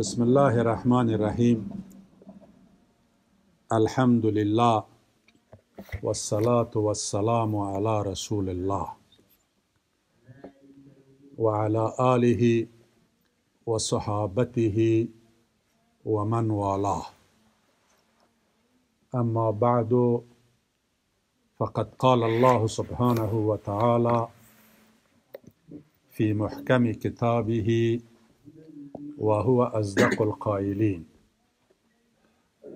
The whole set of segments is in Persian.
بسم الله الرحمن الرحیم الحمد لله والصلاة والسلام على رسول الله وعلى آله وصحابته ومن والاه أما بعد فقد قال الله سبحانه وتعالى في محكم كتابه وهو أصدق القائلين.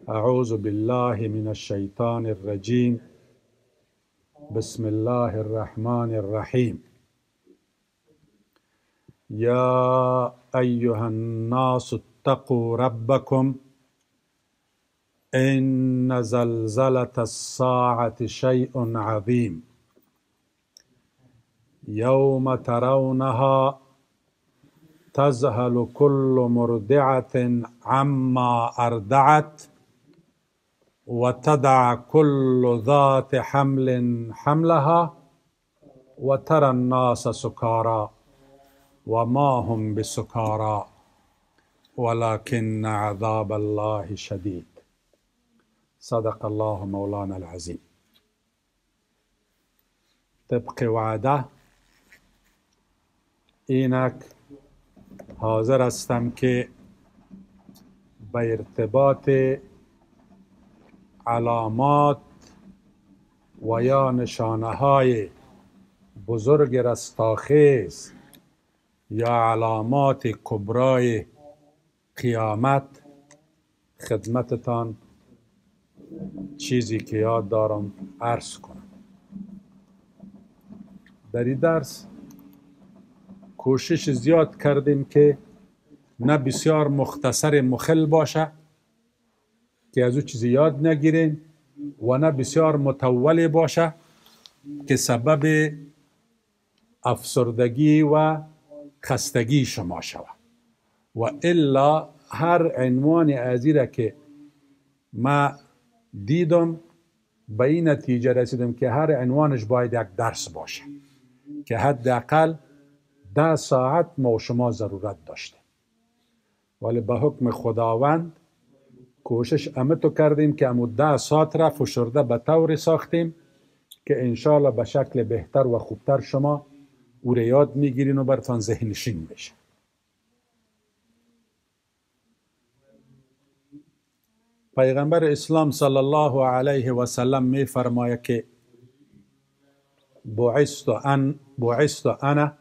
أعوذ بالله من الشيطان الرجيم. بسم الله الرحمن الرحيم. يا أيها الناس اتقوا ربكم. إن زلزلة الساعة شيء عظيم. يوم ترونها تذهل كل مرضعة عما أرضعت وتدع كل ذات حمل حملها وترى الناس سكارى وما هم بسكارى ولكن عذاب الله شديد. صدق الله مولانا العظیم طبق وعده. اینک حاضر هستم که به ارتباط علامات و یا نشانه های بزرگ رستاخیز یا علامات کبرای قیامت خدمتتان چیزی که یاد دارم عرض کنم. در این درس کوشش زیاد کردیم که نه بسیار مختصر مخل باشه که از او چیزی یاد نگیرین و نه بسیار متول باشه که سبب افسردگی و خستگی شما شود. و الا هر عنوان ازیره که ما دیدم به این نتیجه رسیدم که هر عنوانش باید یک درس باشه که حداقل ده ساعت ما و شما ضرورت داشته ولی به حکم خداوند کوشش امه تو کردیم که امو ده ساعت را فشرده به طوری ساختیم که انشالله به شکل بهتر و خوبتر شما او را یاد می‌گیرین و برتان ذهنشین بشه. پیغمبر اسلام صلی الله علیه و سلم می که بعثت ان بعثت انا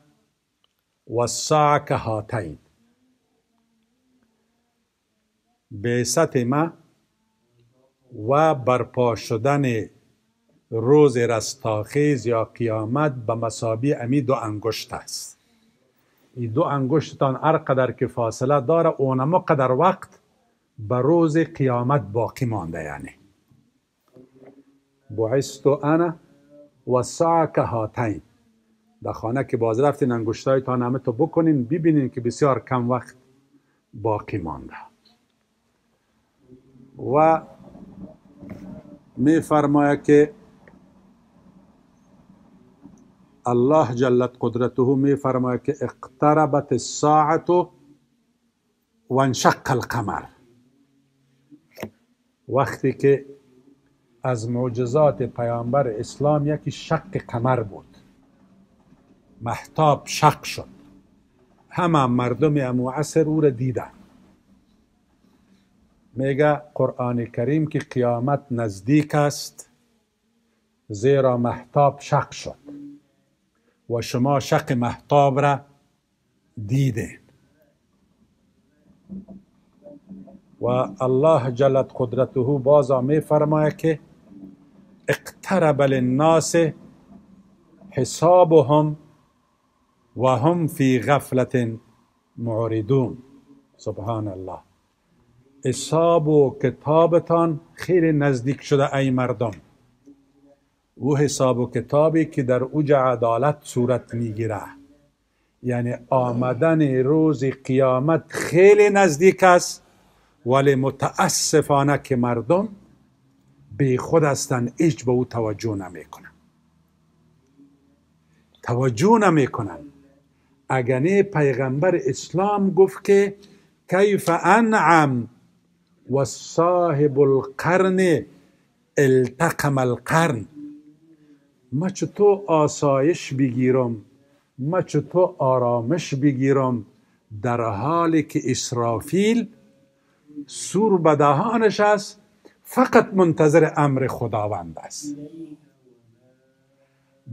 والساعه كهاتين بعثت ما و برپا شدن روز رستاخیز یا قیامت به مسابی امی دو انگشت است. این دو انگشتتان هر قدر که فاصله داره اونما قدر وقت به روز قیامت باقی مانده یعنی. بعثت انا و ساعه كهاتين در خانه که باز رفتین انگشتای تا همه تو بکنین ببینین که بسیار کم وقت باقی مانده. و می فرماید که الله جلت قدرته می فرماید که اقتربت الساعت و انشق القمر. وقتی که از معجزات پیامبر اسلام یکی شق قمر بود. محتاب شق شد. همه مردم امو عصر او را دیدن. میگه قرآن کریم که قیامت نزدیک است زیرا محتاب شق شد. و شما شق محتاب را دیدین. و الله جلت قدرته بازا می فرماید که اقترب للناس حسابهم و هم فی غفلت معرضون. سبحان الله حساب و کتابتان خیلی نزدیک شده ای مردم. او حساب و کتابی که در اوج عدالت صورت می‌گیره. یعنی آمدن روز قیامت خیلی نزدیک است ولی متاسفانه که مردم بی خود هستند هیچ به او توجه نمی‌کنن. توجه نمی‌کنن. اگنه پیغمبر اسلام گفت که کیف انعم و صاحب القرن التقم القرن. ما چطور آسایش بگیرم ما چطور آرامش بگیرم در حالی که اسرافیل سور به دهانش است فقط منتظر امر خداوند است.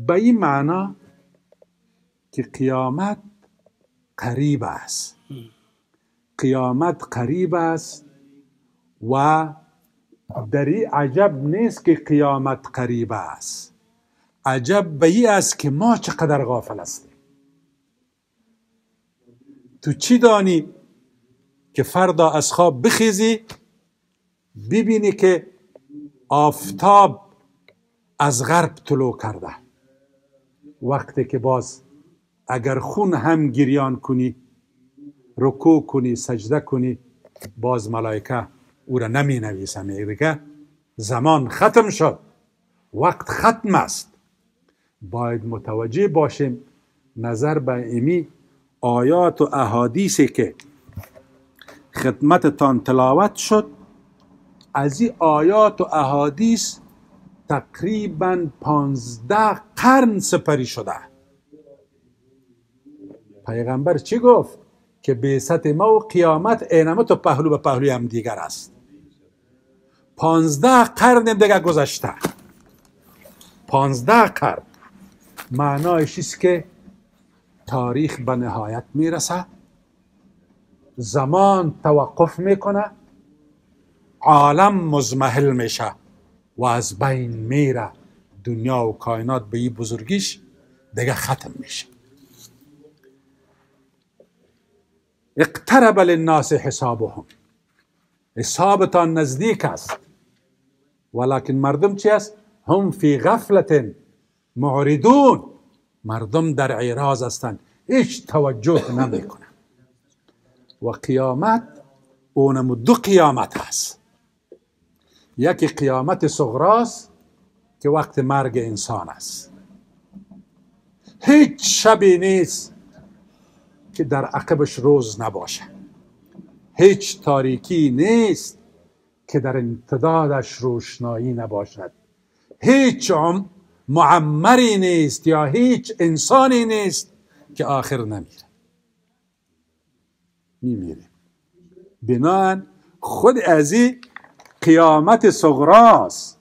به این معنا که قیامت قریب است. قیامت قریب است و در این عجب نیست که قیامت قریب است. عجب به ای است که ما چقدر غافل هستیم. تو چی دانی که فردا از خواب بخیزی؟ ببینی که آفتاب از غرب طلوع کرده. وقتی که باز اگر خون هم گریان کنی رکوع کنی سجده کنی باز ملائکه او را نمی نویسه میگه زمان ختم شد. وقت ختم است. باید متوجه باشیم نظر به امی آیات و احادیثی که خدمتتان تلاوت شد. از این آیات و احادیث تقریبا پانزده قرن سپری شده. پیغمبر چی گفت؟ که بیست ما و قیامت اینمه تو پهلو به پهلوی هم دیگر است. پانزده قرن دیگر گذشته. پانزده قرن. معنایش است که تاریخ به نهایت می‌رسه. زمان توقف می‌کنه. عالم مزمحل میشه و از بین میره. دنیا و کائنات به این بزرگیش دیگه ختم میشه. اقترب للناس حسابهم. حسابتان نزدیک است. ولکن مردم چی است؟ هم فی غفلت معرضون. مردم در اعراض هستند. هیچ توجه نمی‌کنن و قیامت اونم دو قیامت هست. یکی قیامت صغراست که وقت مرگ انسان است. هیچ شبی نیست که در عقبش روز نباشه. هیچ تاریکی نیست که در امتدادش روشنایی نباشد. هیچ معمری نیست یا هیچ انسانی نیست که آخر نمیره. میمیره. بنان خود از قیامت صغراست.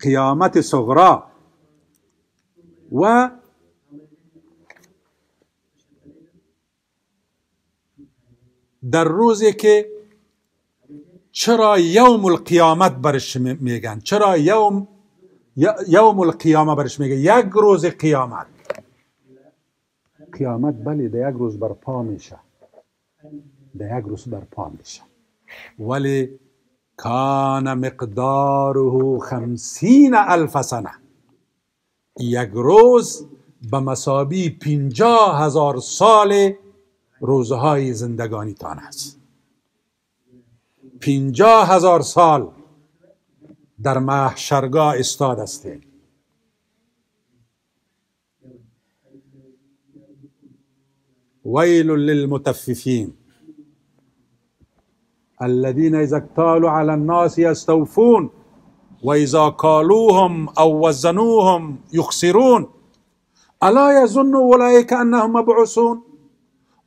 قیامت صغرا. و در روزی که چرا یوم القیامت برش میگن؟ چرا یوم یوم القیامه برش میگه یک روز قیامت. قیامت بله در یک روز برپا میشه. در یک روز برپا میشه. ولی کان مقداره خمسین الف سنه. یک روز به مسابی پینجا هزار سال روزهای زندگانی تان است. پینجا هزار سال در محشرگاه استاد هستیم. ویل للمتففین. الذين اذا اكتالوا على الناس يستوفون واذا كالوهم أو وزنوهم يخسرون الا يظن اولئك انهم مبعوثون؟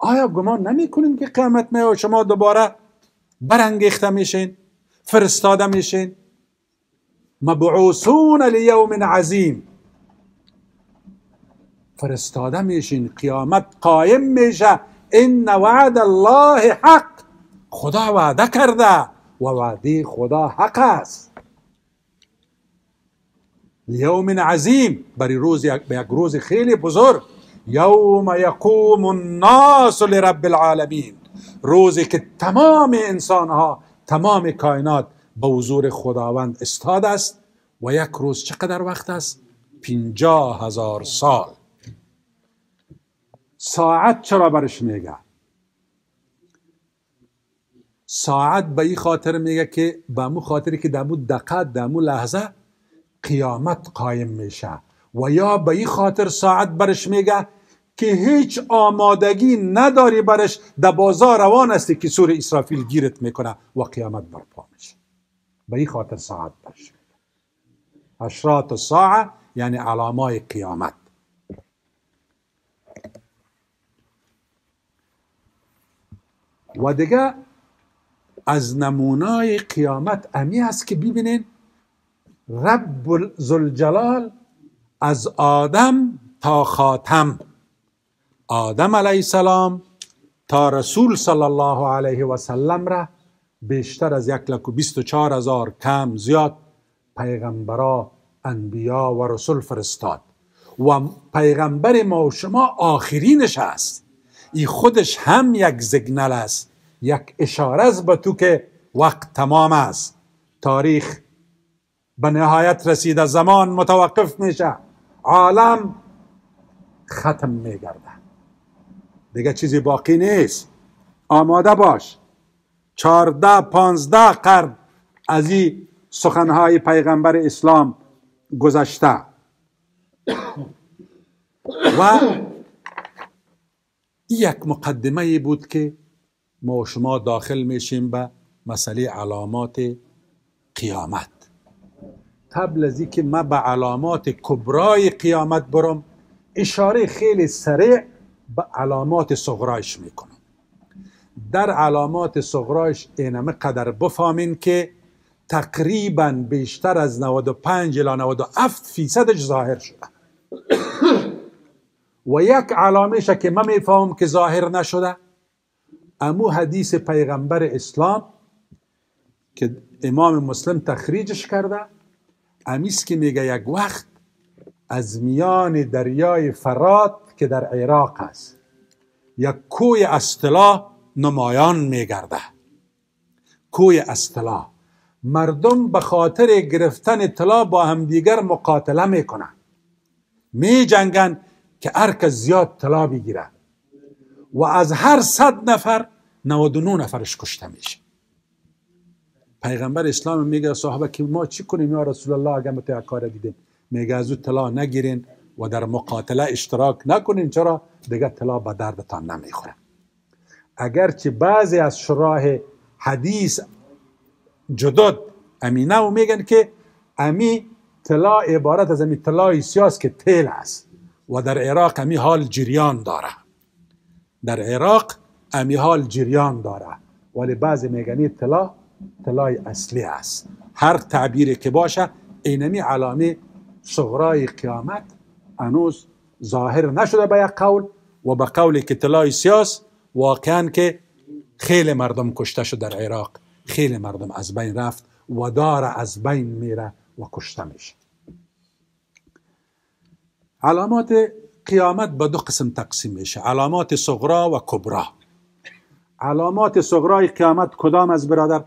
آیا گمان نمی کنین که قیامت می شما دوباره برانگیخته میشین فرستاده میشین؟ مبعوثون لیوم عظیم. فرستاده میشین قیامت قایم میشه. ان وعد الله حق. خدا وعده کرده و وعده خدا حق است. لیوم عظیم برای روز یک روز خیلی بزرگ. یوم یقوم الناس لرب العالمین. روزی که تمام انسان ها تمام کائنات به حضور خداوند استاد است و یک روز چقدر وقت است؟ پینجا هزار سال. ساعت چرا برش میگه؟ ساعت به این خاطر میگه که به مو خاطری که دمو دقت دمو لحظه قیامت قایم میشه. و یا به این خاطر ساعت برش میگه که هیچ آمادگی نداری برش در بازار روان هستی که سور اسرافیل گیرت می‌کنه و قیامت برپا میشه. به این خاطر ساعت باشه اشراط ساعه یعنی علامای قیامت. و دیگه از نمونای قیامت امی است که ببینین رب زلجلال از آدم تا خاتم آدم علیه السلام تا رسول صلی الله علیه و سلم را بیشتر از یک لک و بیست و چار هزار کم زیاد پیغمبرا انبیا و رسول فرستاد. و پیغمبر ما و شما آخرینش است. ای خودش هم یک زگنل است یک اشاره است به تو که وقت تمام است. تاریخ به نهایت رسیده زمان متوقف میشه. عالم ختم میگرده دیگه چیزی باقی نیست. آماده باش. چارده پانزده قرن از این سخنهای پیغمبر اسلام گذشته. و یک مقدمه بود که ما شما داخل میشیم به مسئله علامات قیامت. قبل از که ما به علامات کبرای قیامت برم اشاره خیلی سریع به علامات صغرایش می‌کنم. در علامات صغرایش اینمه قدر بفهمین که تقریبا بیشتر از 95 الی 97 فیصدش ظاهر شده. و یک علامه که من میفهم که ظاهر نشده امو حدیث پیغمبر اسلام که امام مسلم تخریجش کرده امیست که میگه یک وقت از میان دریای فرات که در عراق است یک کوی استلا نمایان میگرده. کوی استلا مردم به خاطر گرفتن طلا با همدیگر مقاتله می‌کنن. می جنگن که ارک زیاد طلا بگیره. و از هر صد نفر 99 نفرش کشته میشه. پیغمبر اسلام میگه صحابه که ما چی کنیم؟ یا رسول الله اگر ما کار دیدیم. میگه از او طلا نگیرین و در مقاتله اشتراک نکنین. چرا؟ دیگه طلا به دردتان نمی‌خوره. اگرچه بعضی از شراح حدیث جدد امینه و میگن که امی طلا عبارت از امی طلای سیاس که تیل است و در عراق امی حال جریان داره. در عراق امی حال جریان داره. ولی بعضی میگنی طلا طلای اصلی است. هر تعبیری که باشه اینمی علامه صغرای قیامت انوز ظاهر نشده به یک قول و به قولی که طلای سیاس واقعا که خیلی مردم کشته شد در عراق. خیلی مردم از بین رفت و داره از بین میره و کشته میشه. علامات قیامت به دو قسم تقسیم میشه. علامات صغرا و کبرا. علامات صغرای قیامت کدام از برادر؟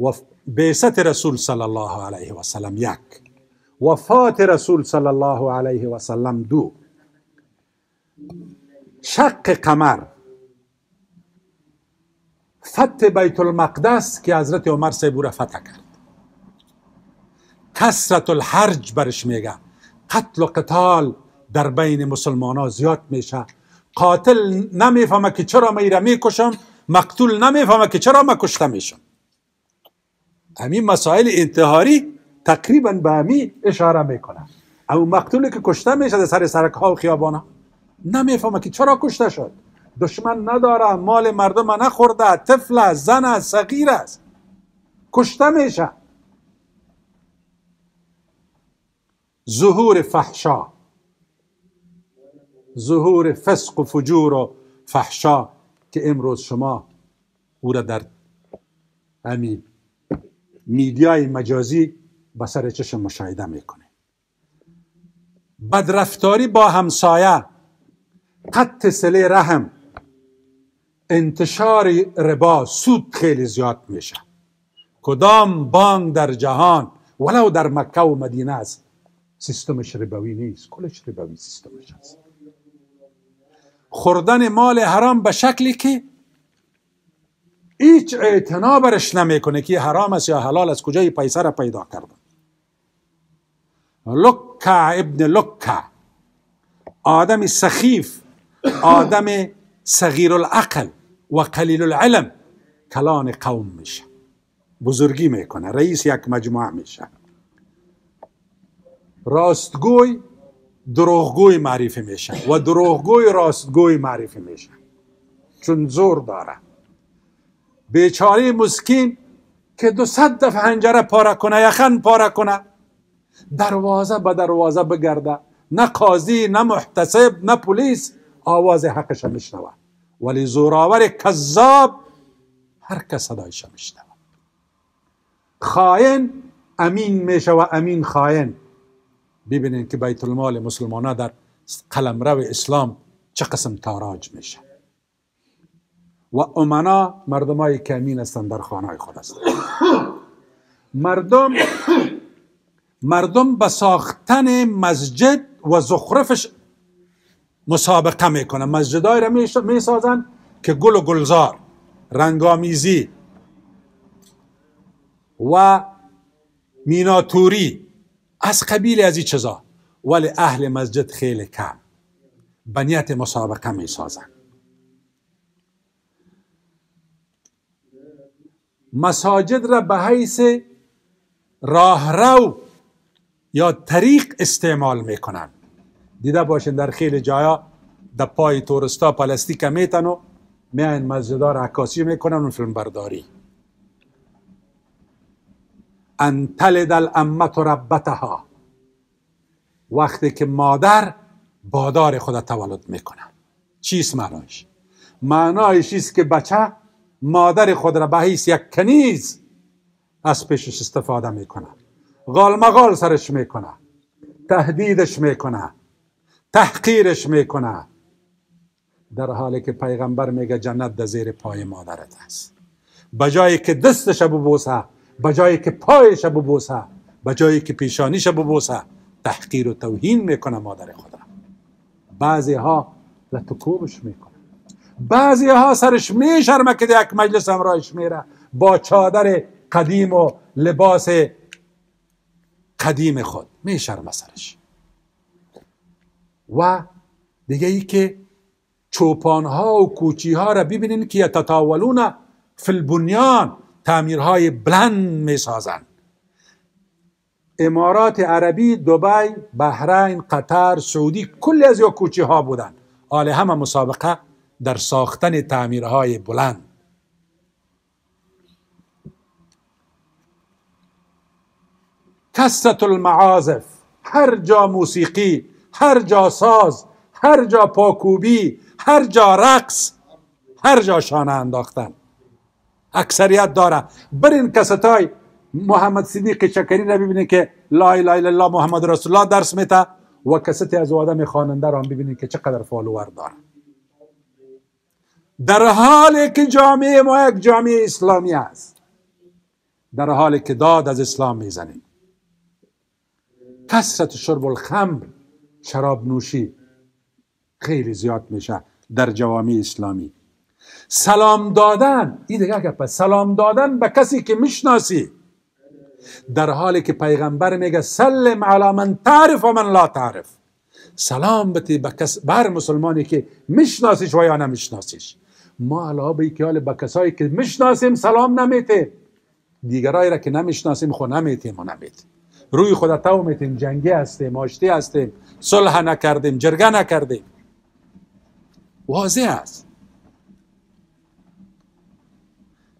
و بیست رسول صلی الله علیه و سلم یک وفات رسول صلی الله علیه و سلم دو. شق قمر. فتح بیت المقدس که حضرت عمر سیبو فتح کرد. کسرت الحرج برش میگه. قتل و قتال در بین مسلمان ها زیاد میشه. قاتل نمی‌فهمه که چرا میره می‌کشم مقتول نمی‌فهمه که چرا ما کشته میشم همین مسائل انتحاری تقریبا به همین اشاره می‌کنه اما مقتولی که کشته میشه سر سرک ها و خیابان ها نمی‌فهمه که چرا کشته شد. دشمن نداره مال مردم نخورده طفل زن صغیر است. کشته میشه. ظهور فحشا. ظهور فسق و فجور و فحشا که امروز شما او را در همین میدیای مجازی به سر چشم مشاهده می‌کنه. بدرفتاری با همسایه قط سله رحم انتشار ربا سود خیلی زیاد میشه. کدام بانک در جهان ولو در مکه و مدینه است؟ سیستمش ربوی نیست کلش ربوی سیستمش است. خوردن مال حرام به شکلی که هیچ اعتنا برش نمی‌کنه که حرام است یا حلال از کجای پیسه را پیدا کردن. لکه ابن لکه آدم سخیف آدم صغیر العقل و قلیل العلم کلان قوم میشه بزرگی می‌کنه رئیس یک مجموعه میشه. راستگوی دروغگوی معرفی میشه و دروغگوی راستگوی معرفی میشه. چون زور داره. بیچاره مسکین که دو صد دفعه هنجره پاره کنه یخن پاره کنه. دروازه به دروازه بگرده. نه قاضی نه محتسب نه پلیس. آواز حقش میشنوه. ولی زوراور کذاب هر کس صدایش میشنوه. خائن امین میشه و امین خائن ببینید که بیت المال مسلمان در قلمرو اسلام چه قسم تاراج میشه. و امنا مردم های کمین هستند در خانه خود هستند مردم مردم به ساختن مسجد و زخرفش مسابقه می‌کنن. مسجدای را می‌سازن که گل و گلزار رنگامیزی و میناتوری. از قبیل از این چیزا. ولی اهل مسجد خیلی کم. بنیت مسابقه می‌سازن. مساجد را به حیث راهرو یا طریق استعمال می‌کنن دیده باشین در خیلی جایا در پای تورستا پلاستیک میتن و میان مسجدها را عکاسی می‌کنن و فیلم برداری ان تلد الامت ربتها. وقتی که مادر بادار خود تولد می‌کنه چیست معنایش؟ معنایش است که بچه مادر خود را به حیث یک کنیز از پیشش استفاده می‌کنه. غال مغال سرش می‌کنه. تهدیدش می‌کنه. تحقیرش می‌کنه. در حالی که پیغمبر میگه جنت در زیر پای مادرت است. بجایی که دستش ببوسه بجایی که پایش ببوسه بجایی که پیشانیش ببوسه تحقیر و توهین می‌کنه مادر خود را. بعضی ها لطکوبش می‌کنه. بعضی ها سرش میشرمه که یک مجلس همراهش میره. با چادر قدیم و لباس قدیم خود میشرمه سرش. و دیگه ای که چوپان ها و کوچی ها را ببینین که یتطاولون فی البنیان تعمیرهای بلند می‌سازند. امارات عربی دبی بحرین قطر سعودی کلی از یا کوچی ها بودن. حال همه مسابقه در ساختن تعمیرهای بلند. کست المعازف هر جا موسیقی هر جا ساز هر جا پاکوبی هر جا رقص هر جا شانه انداختن. اکثریت داره. برین کستای محمد صدیق شکری را ببینید که لا اله الا الله محمد رسول الله درس میته و کستی از آدم خواننده را ببینید که چقدر فالوور داره. در حالی که جامعه ما یک جامعه اسلامی است. در حالی که داد از اسلام می‌زنیم. کسرت شرب الخمر شراب نوشی خیلی زیاد میشه در جوامع اسلامی. سلام دادن این دیگه گپ سلام دادن به کسی که می‌شناسی. در حالی که پیغمبر میگه سلم علی من تعرف و من لا تعرف. سلام بتی به کس بر مسلمانی که میشناسیش و یا نمیشناسیش. ما علاوه که حال به کسایی که می‌شناسیم سلام نمیتیم دیگرایی را که نمی‌شناسیم خو نمیتیم و نمیتیم روی خود تو میتیم جنگی هستیم آشتی هستیم صلح نکردیم جرگه نکردیم. واضح است.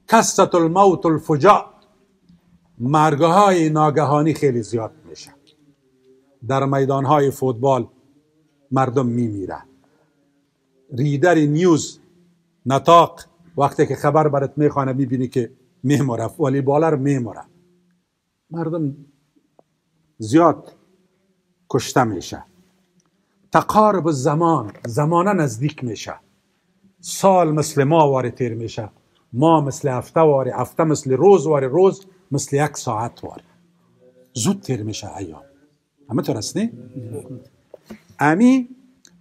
کست الموت الفجاع. مرگهای ناگهانی خیلی زیاد میشه. در میدان های فوتبال مردم میمیرن. ریدر نیوز نتاق وقتی که خبر برات می‌خوانه می‌بینی که میموره. ولی بالا رو میموره. مردم زیاد کشته میشه. تقارب زمان زمانه نزدیک میشه. سال مثل ما واری تیر میشه. ما مثل هفته واری هفته مثل روز واری روز مثل یک ساعت واری. زود تیر میشه ایام. همه تو رسنی؟ امی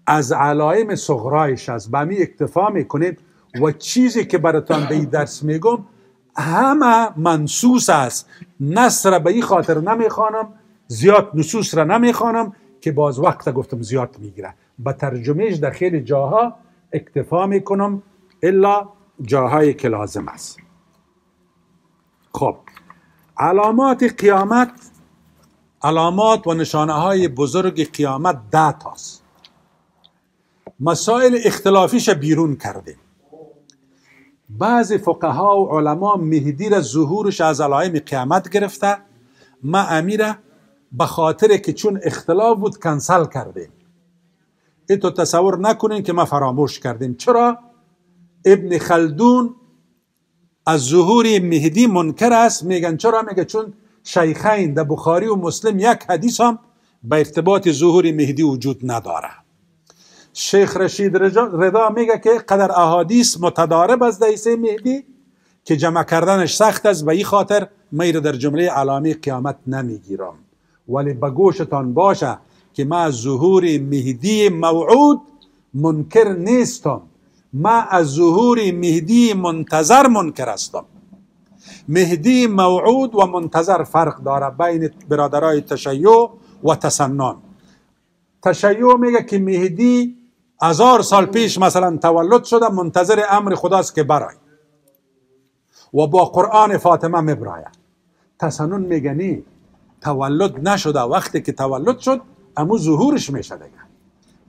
از علائم صغرایش است به اکتفا می‌کنید و چیزی که براتان به این درس میگم همه منسوس است. نص را به این خاطر نمی‌خوانم زیاد نصوص را نمی‌خوانم که باز وقت گفتم زیاد می‌گیره. به ترجمهش در خیلی جاها اکتفا می‌کنم الا جاهایی که لازم است. خب علامات قیامت علامات و نشانه های بزرگ قیامت ده تاست. مسائل اختلافیش بیرون کردیم. بعضی فقها و علما مهدی را ظهورش از علائم قیامت گرفته. ما امیره به خاطر که چون اختلاف بود کنسل کردیم. این تو تصور نکنین که ما فراموش کردیم. چرا؟ ابن خلدون از ظهور مهدی منکر است. میگن چرا؟ میگه چون شیخین در بخاری و مسلم یک حدیث هم به ارتباط ظهور مهدی وجود نداره. شیخ رشید رضا میگه که قدر احادیث متدارب از دیسه مهدی که جمع کردنش سخت است به این خاطر میر در جمله علامه قیامت نمی‌گیرم. ولی به گوشتان باشه که ما از ظهور مهدی موعود منکر نیستم. ما از ظهور مهدی منتظر منکر هستم. مهدی موعود و منتظر فرق داره بین برادرای تشیع و تسنن. تشیع میگه که مهدی هزار سال پیش مثلا تولد شده منتظر امر خداست که برای. و با قرآن فاطمه میبرایه تسنن میگه نی تولد نشده. وقتی که تولد شد امو ظهورش میشه دیگه.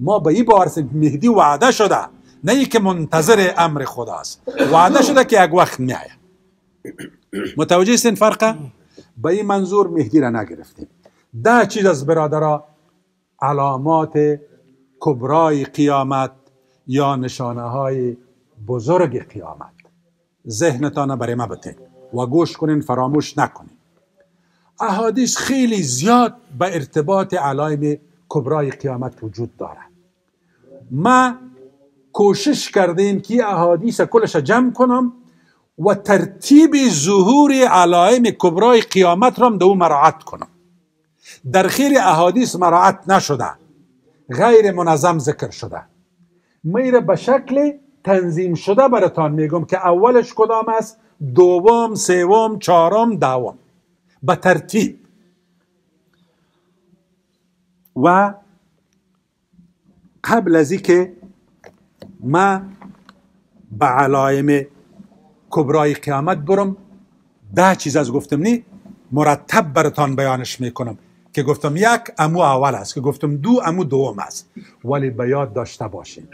ما به این بار مهدی وعده شده. نه ای که منتظر امر خداست. وعده شده که یک وقت میایه متوجه این فرقه؟ به این منظور مهدی را نگرفتیم. ده چیز از برادرها علامات کبرای قیامت یا نشانه های بزرگ قیامت. ذهنتان برای ما بتین و گوش کنین فراموش نکنین. احادیث خیلی زیاد به ارتباط علائم کبرای قیامت وجود داره. ما کوشش کردیم که احادیث کلش جمع کنم و ترتیب ظهور علائم کبرای قیامت را دو مراعت کنم. در خیر احادیث مراعت نشده. غیر منظم ذکر شده. میره به شکل تنظیم شده براتان میگم که اولش کدام است؟ دوم سوم چهارم دوم. به ترتیب. و قبل از که ما به علائم کبرای قیامت برم ده چیز از گفتم نی مرتب براتان بیانش می‌کنم. که گفتم یک امو اول است که گفتم دو امو دوم است. ولی به یاد داشته باشین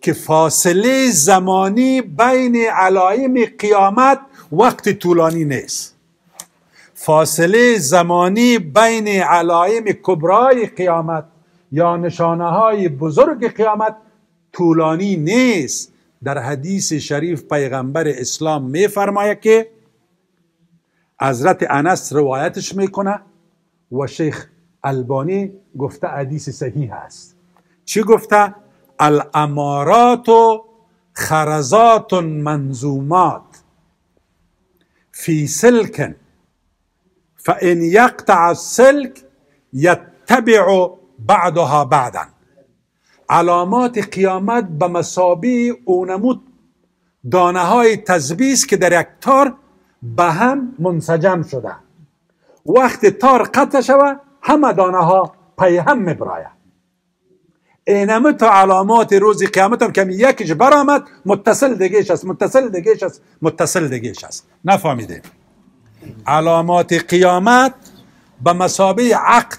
که فاصله زمانی بین علائم قیامت وقت طولانی نیست. فاصله زمانی بین علائم کبرای قیامت یا نشانه های بزرگ قیامت طولانی نیست. در حدیث شریف پیغمبر اسلام میفرماید که حضرت انس روایتش می‌کنه و شیخ البانی گفته حدیث صحیح است. چی گفته؟ الامارات و خرزات منظومات فی سلک فان یقطع السلک یتبع بعدها بعدا. علامات قیامت به مسابی اونمود دانه های تزبیس که در یک تار به هم منسجم شده وقتی تار قطع شوه همه دانه ها پی هم میبرایه اینمه تا علامات روز قیامت هم کمی یکیش برآمد متصل دیگهش است متصل دیگهش است متصل دیگهش است. نفهمیده علامات قیامت به مسابه عقد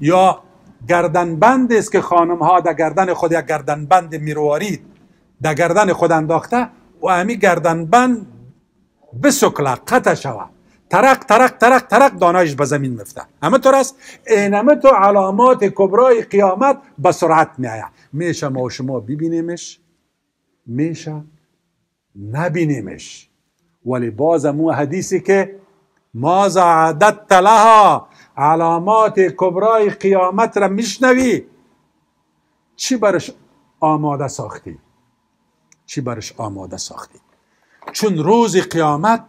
یا گردنبند است که خانم ها در گردن خود یک گردنبند میروارید در گردن خود انداخته و همی گردنبند بسکله قطع شود ترق ترق ترق ترق دانایش به زمین مفته همه طور است اینمه تو علامات کبرای قیامت به سرعت میآید. میشه ما و شما ببینیمش میشه نبینیمش. ولی باز مو حدیثی که ما عددت لها علامات کبرای قیامت را میشنوی چی برش آماده ساختی؟ چی برش آماده ساختی؟ چون روز قیامت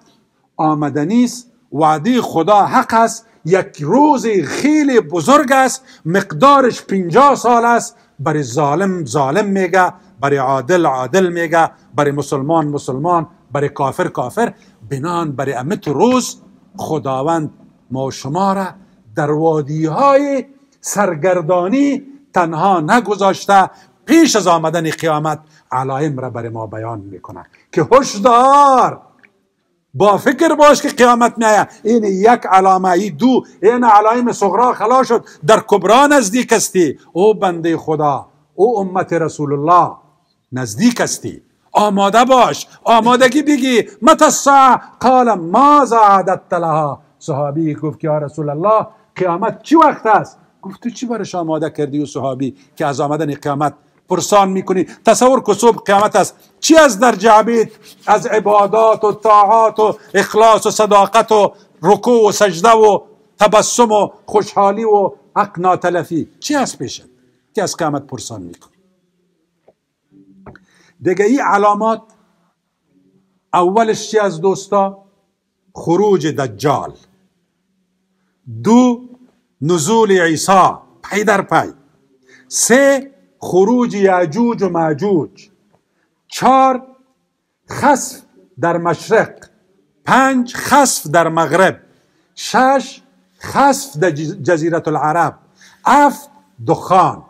آمدنی است وعده خدا حق است یک روز خیلی بزرگ است مقدارش پینجا سال است برای ظالم ظالم میگه برای عادل عادل میگه برای مسلمان مسلمان برای کافر کافر. بنان برای امت روز خداوند ما شما را در وادی های سرگردانی تنها نگذاشته پیش از آمدن قیامت علائم را بر ما بیان می‌کنه که هشدار! با فکر باش که قیامت میایه این یک علامه ای دو. این علائم صغرا خلا شد. در کبرا نزدیک استی. او بنده خدا. او امت رسول الله نزدیک استی. آماده باش. آمادگی بگی. متى قال ما زادت لها. صحابی گفت که یا رسول الله قیامت چی وقت است؟ گفت تو چی برش آماده کردی؟ و صحابی که از آمدن قیامت پرسان می‌کنی. تصور که صبح قیامت است. چی از در از عبادات و طاعات و اخلاص و صداقت و رکوع و سجده و تبسم و خوشحالی و حق تلفی چی از پیشت که از قیامت پرسان می‌کنی؟ دیگه این علامات اولش چی از دوستا؟ خروج دجال. دو نزول عیسی پی در پی. سه خروج یعجوج و معجوج چهار خسف در مشرق. پنج خسف در مغرب. شش خسف در جزیرت العرب. افت دخان.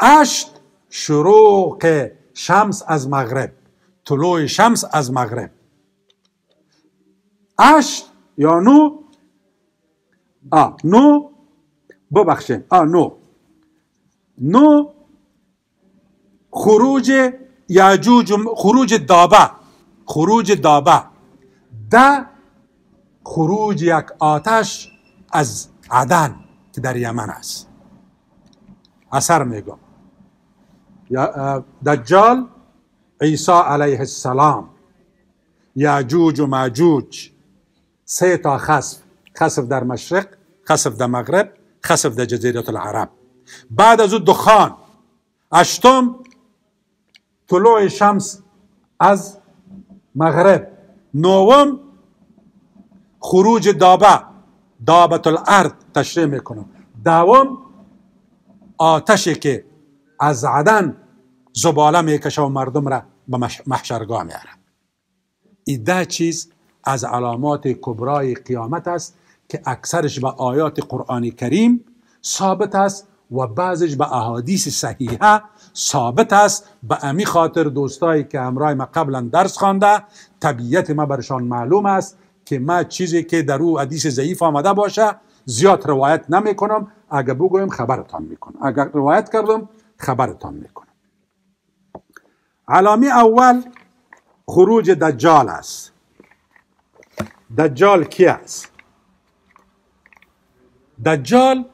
اشت شروق شمس از مغرب. طلوع شمس از مغرب. اشت یا نو؟ آ نو. ببخشید. آ نو. نو خروج یاجوج خروج دابه. خروج دابه. ده خروج یک آتش از عدن که در یمن است. اثر میگم. دجال عیسی علیه السلام یاجوج و ماجوج سه تا خسف خسف در مشرق خسف در مغرب خسف در جزیره العرب. بعد از او دخان. اشتم طلوع شمس از مغرب. نوم خروج دابه. دابت الارض تشریح می‌کنم. دوم آتشی که از عدن زباله می‌کشه و مردم را به محشرگاه میاره این ده چیز از علامات کبرای قیامت است که اکثرش به آیات قرآن کریم ثابت است و بعضش به احادیث صحیحه ثابت است. به امی خاطر دوستایی که همراه ما قبلا درس خوانده طبیعت ما برشان معلوم است که ما چیزی که در او حدیث ضعیف آمده باشه زیاد روایت نمی کنم اگر بگویم خبرتان می‌کنم. اگر روایت کردم خبرتان می‌کنم. علامی اول خروج دجال است. دجال کی است؟ دجال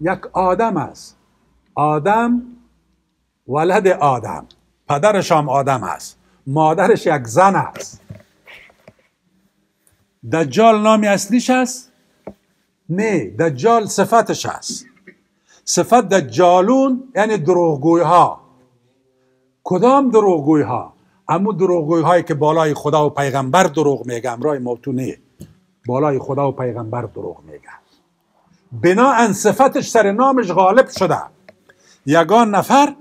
یک آدم است. آدم ولد آدم. پدرش هم آدم است. مادرش یک زن است. دجال نامی اصلیش است؟ نه دجال صفتش است. صفت دجالون یعنی دروغگوی ها کدام دروغگوی ها اما دروغگوی هایی که بالای خدا و پیغمبر دروغ امرای موتو نه. بالای خدا و پیغمبر دروغ میگه بنا صفتش سر نامش غالب شده. یگان نفر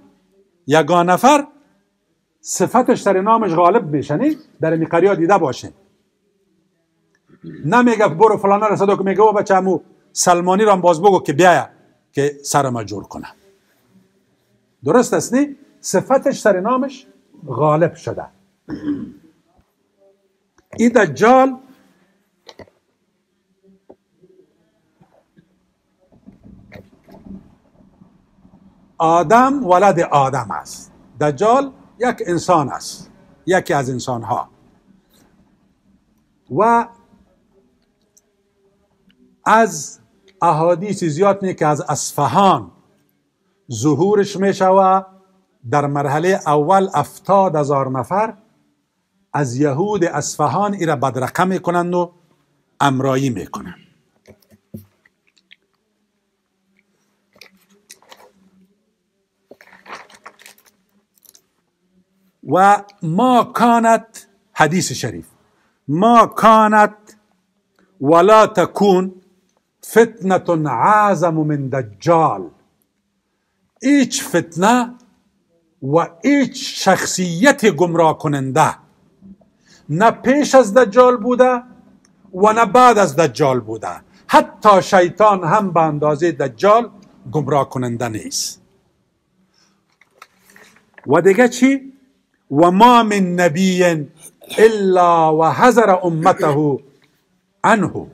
یگان نفر صفتش سر نامش غالب میشنی در میقریا دیده باشه. نمیگه برو فلانا رسدو که میگه و بچه امو سلمانی را باز بگو که بیاید که سر ما جور کنه. درست است نی؟ صفتش سر نامش غالب شده. این دجال آدم ولد آدم است. دجال یک انسان است. یکی از انسان ها و از احادیث زیاد نه که از اصفهان ظهورش می شود در مرحله اول افتاد هزار نفر. از یهود اصفهان ایره بدرقه می‌کنند و امرایی می‌کنند. و ما کانت حدیث شریف. ما کانت ولا تکون فتنه عازم من دجال. ایچ فتنه و ایچ شخصیت گمراه کننده. نه پیش از دجال بوده و نه بعد از دجال بوده. حتی شیطان هم به اندازه دجال گمراه کننده نیست. و دیگه چی؟ و ما من نبی الا و حضر امته عنه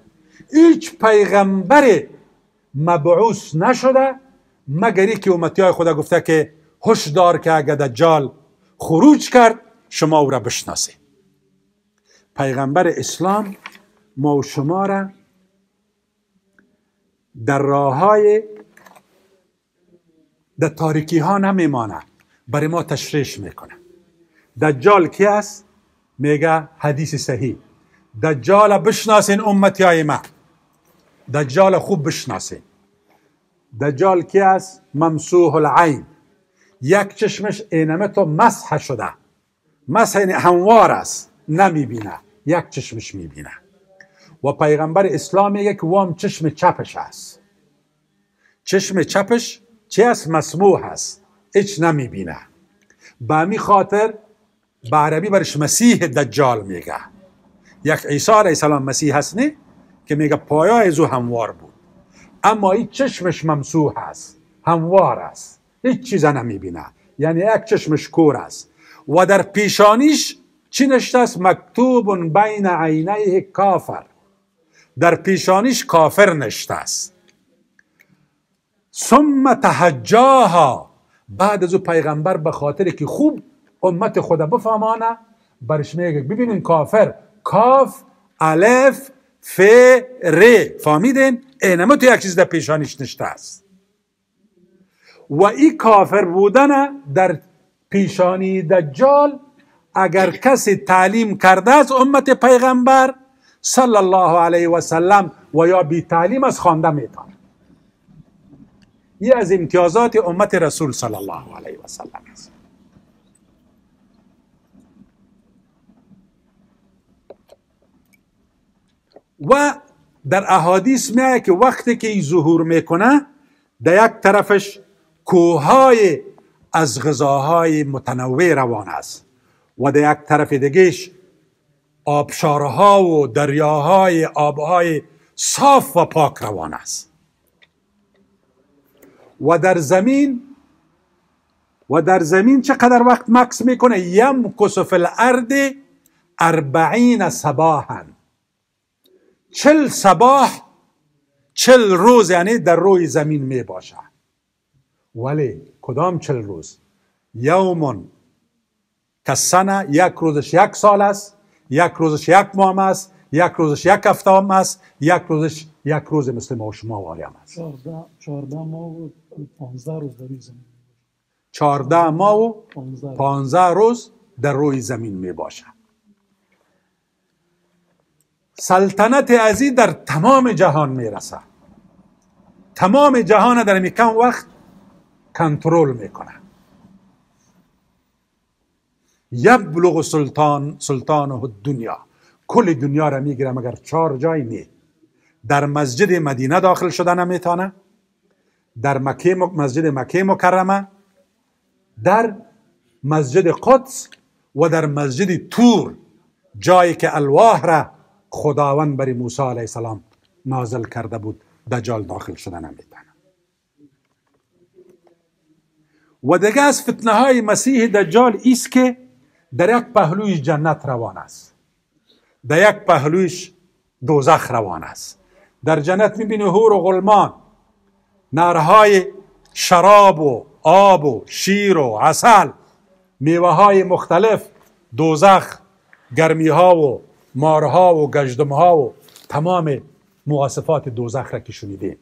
هیچ پیغمبر مبعوث نشده مگر که امتی های خدا گفته که هشدار که اگر دجال خروج کرد شما او را بشناسید پیغمبر اسلام ما و شما را در راه های در تاریکی ها نمیمانه برای ما تشریش می‌کنه دجال کی است؟ میگه حدیث صحیح. دجال بشناسین امتی های ما. دجال خوب بشناسین. دجال کی است؟ ممسوح العین. یک چشمش اینمه تو مسح شده. مسح یعنی هموار است نمی‌بینه. یک چشمش می‌بینه. و پیغمبر اسلام میگه که وام چشم چپش است. چشم چپش چه است؟ مسموح است. هیچ نمی‌بینه. به می خاطر به عربی برش مسیح دجال میگه. یک عیسی علیه السلام مسیح هست نه؟ که میگه پایای زو هموار بود. اما این چشمش ممسوح است هموار است. هیچ چیز نمی‌بینه. یعنی یک چشمش کور است. و در پیشانیش چی نشته است؟ مکتوب بین عینه کافر. در پیشانیش کافر نشته است. ثم تهجاها. بعد از او پیغمبر به خاطر که خوب امت خدا بفهمانه. برش میگه ببینین کافر. کاف الف ف ر. فهمیدین؟ اینما تو یک چیز در پیشانیش نشته است. و این کافر بودن در پیشانی دجال اگر کسی تعلیم کرده از امت پیغمبر صلی الله علیه و سلم و یا بی تعلیم از خوانده می‌تونه یه از امتیازات امت رسول صلی الله علیه و سلم است. و در احادیث میایه که وقتی که ظهور می‌کنه در یک طرفش کوههای از غذاهای متنوع روان است و در یک طرف دیگهش آبشارها و دریاهای آبهای صاف و پاک روان است. و در زمین و در زمین چقدر وقت مکس می‌کنه؟ یم فی الارض اربعین صباحا. چل صباح چل روز یعنی در روی زمین می باشه ولی کدام چل روز؟ یومون کسنه یک روزش یک سال است یک روزش یک ماه است یک روزش یک هفته است یک روزش یک روز مثل ما و شما واریم است. چهارده ماه و پانزده روز در زمین چهارده ماه و پانزده روز. در روی زمین می باشه سلطنت ازی در تمام جهان می‌رسه تمام جهان در می کم وقت کنترل می‌کنه. یبلغ سلطان سلطانه دنیا کل دنیا را می‌گیره مگر چهار جای نی در مسجد مدینه داخل شده نمی‌تونه در مکه مسجد مکه مکرمه. در مسجد قدس و در مسجد تور. جایی که الواح را خداوند بر موسی علیه السلام نازل کرده بود. دجال داخل شده نمی‌تونه و دیگه از فتنه های مسیح دجال ایست که در یک پهلویش جنت روان است. در یک پهلویش دوزخ روان است. در جنت می‌بینی هور و غلمان نرهای شراب و آب و شیر و عسل میوه های مختلف دوزخ گرمی ها و مارها و گجدمها و تمام مواصفات دوزخ را که شنیدیم.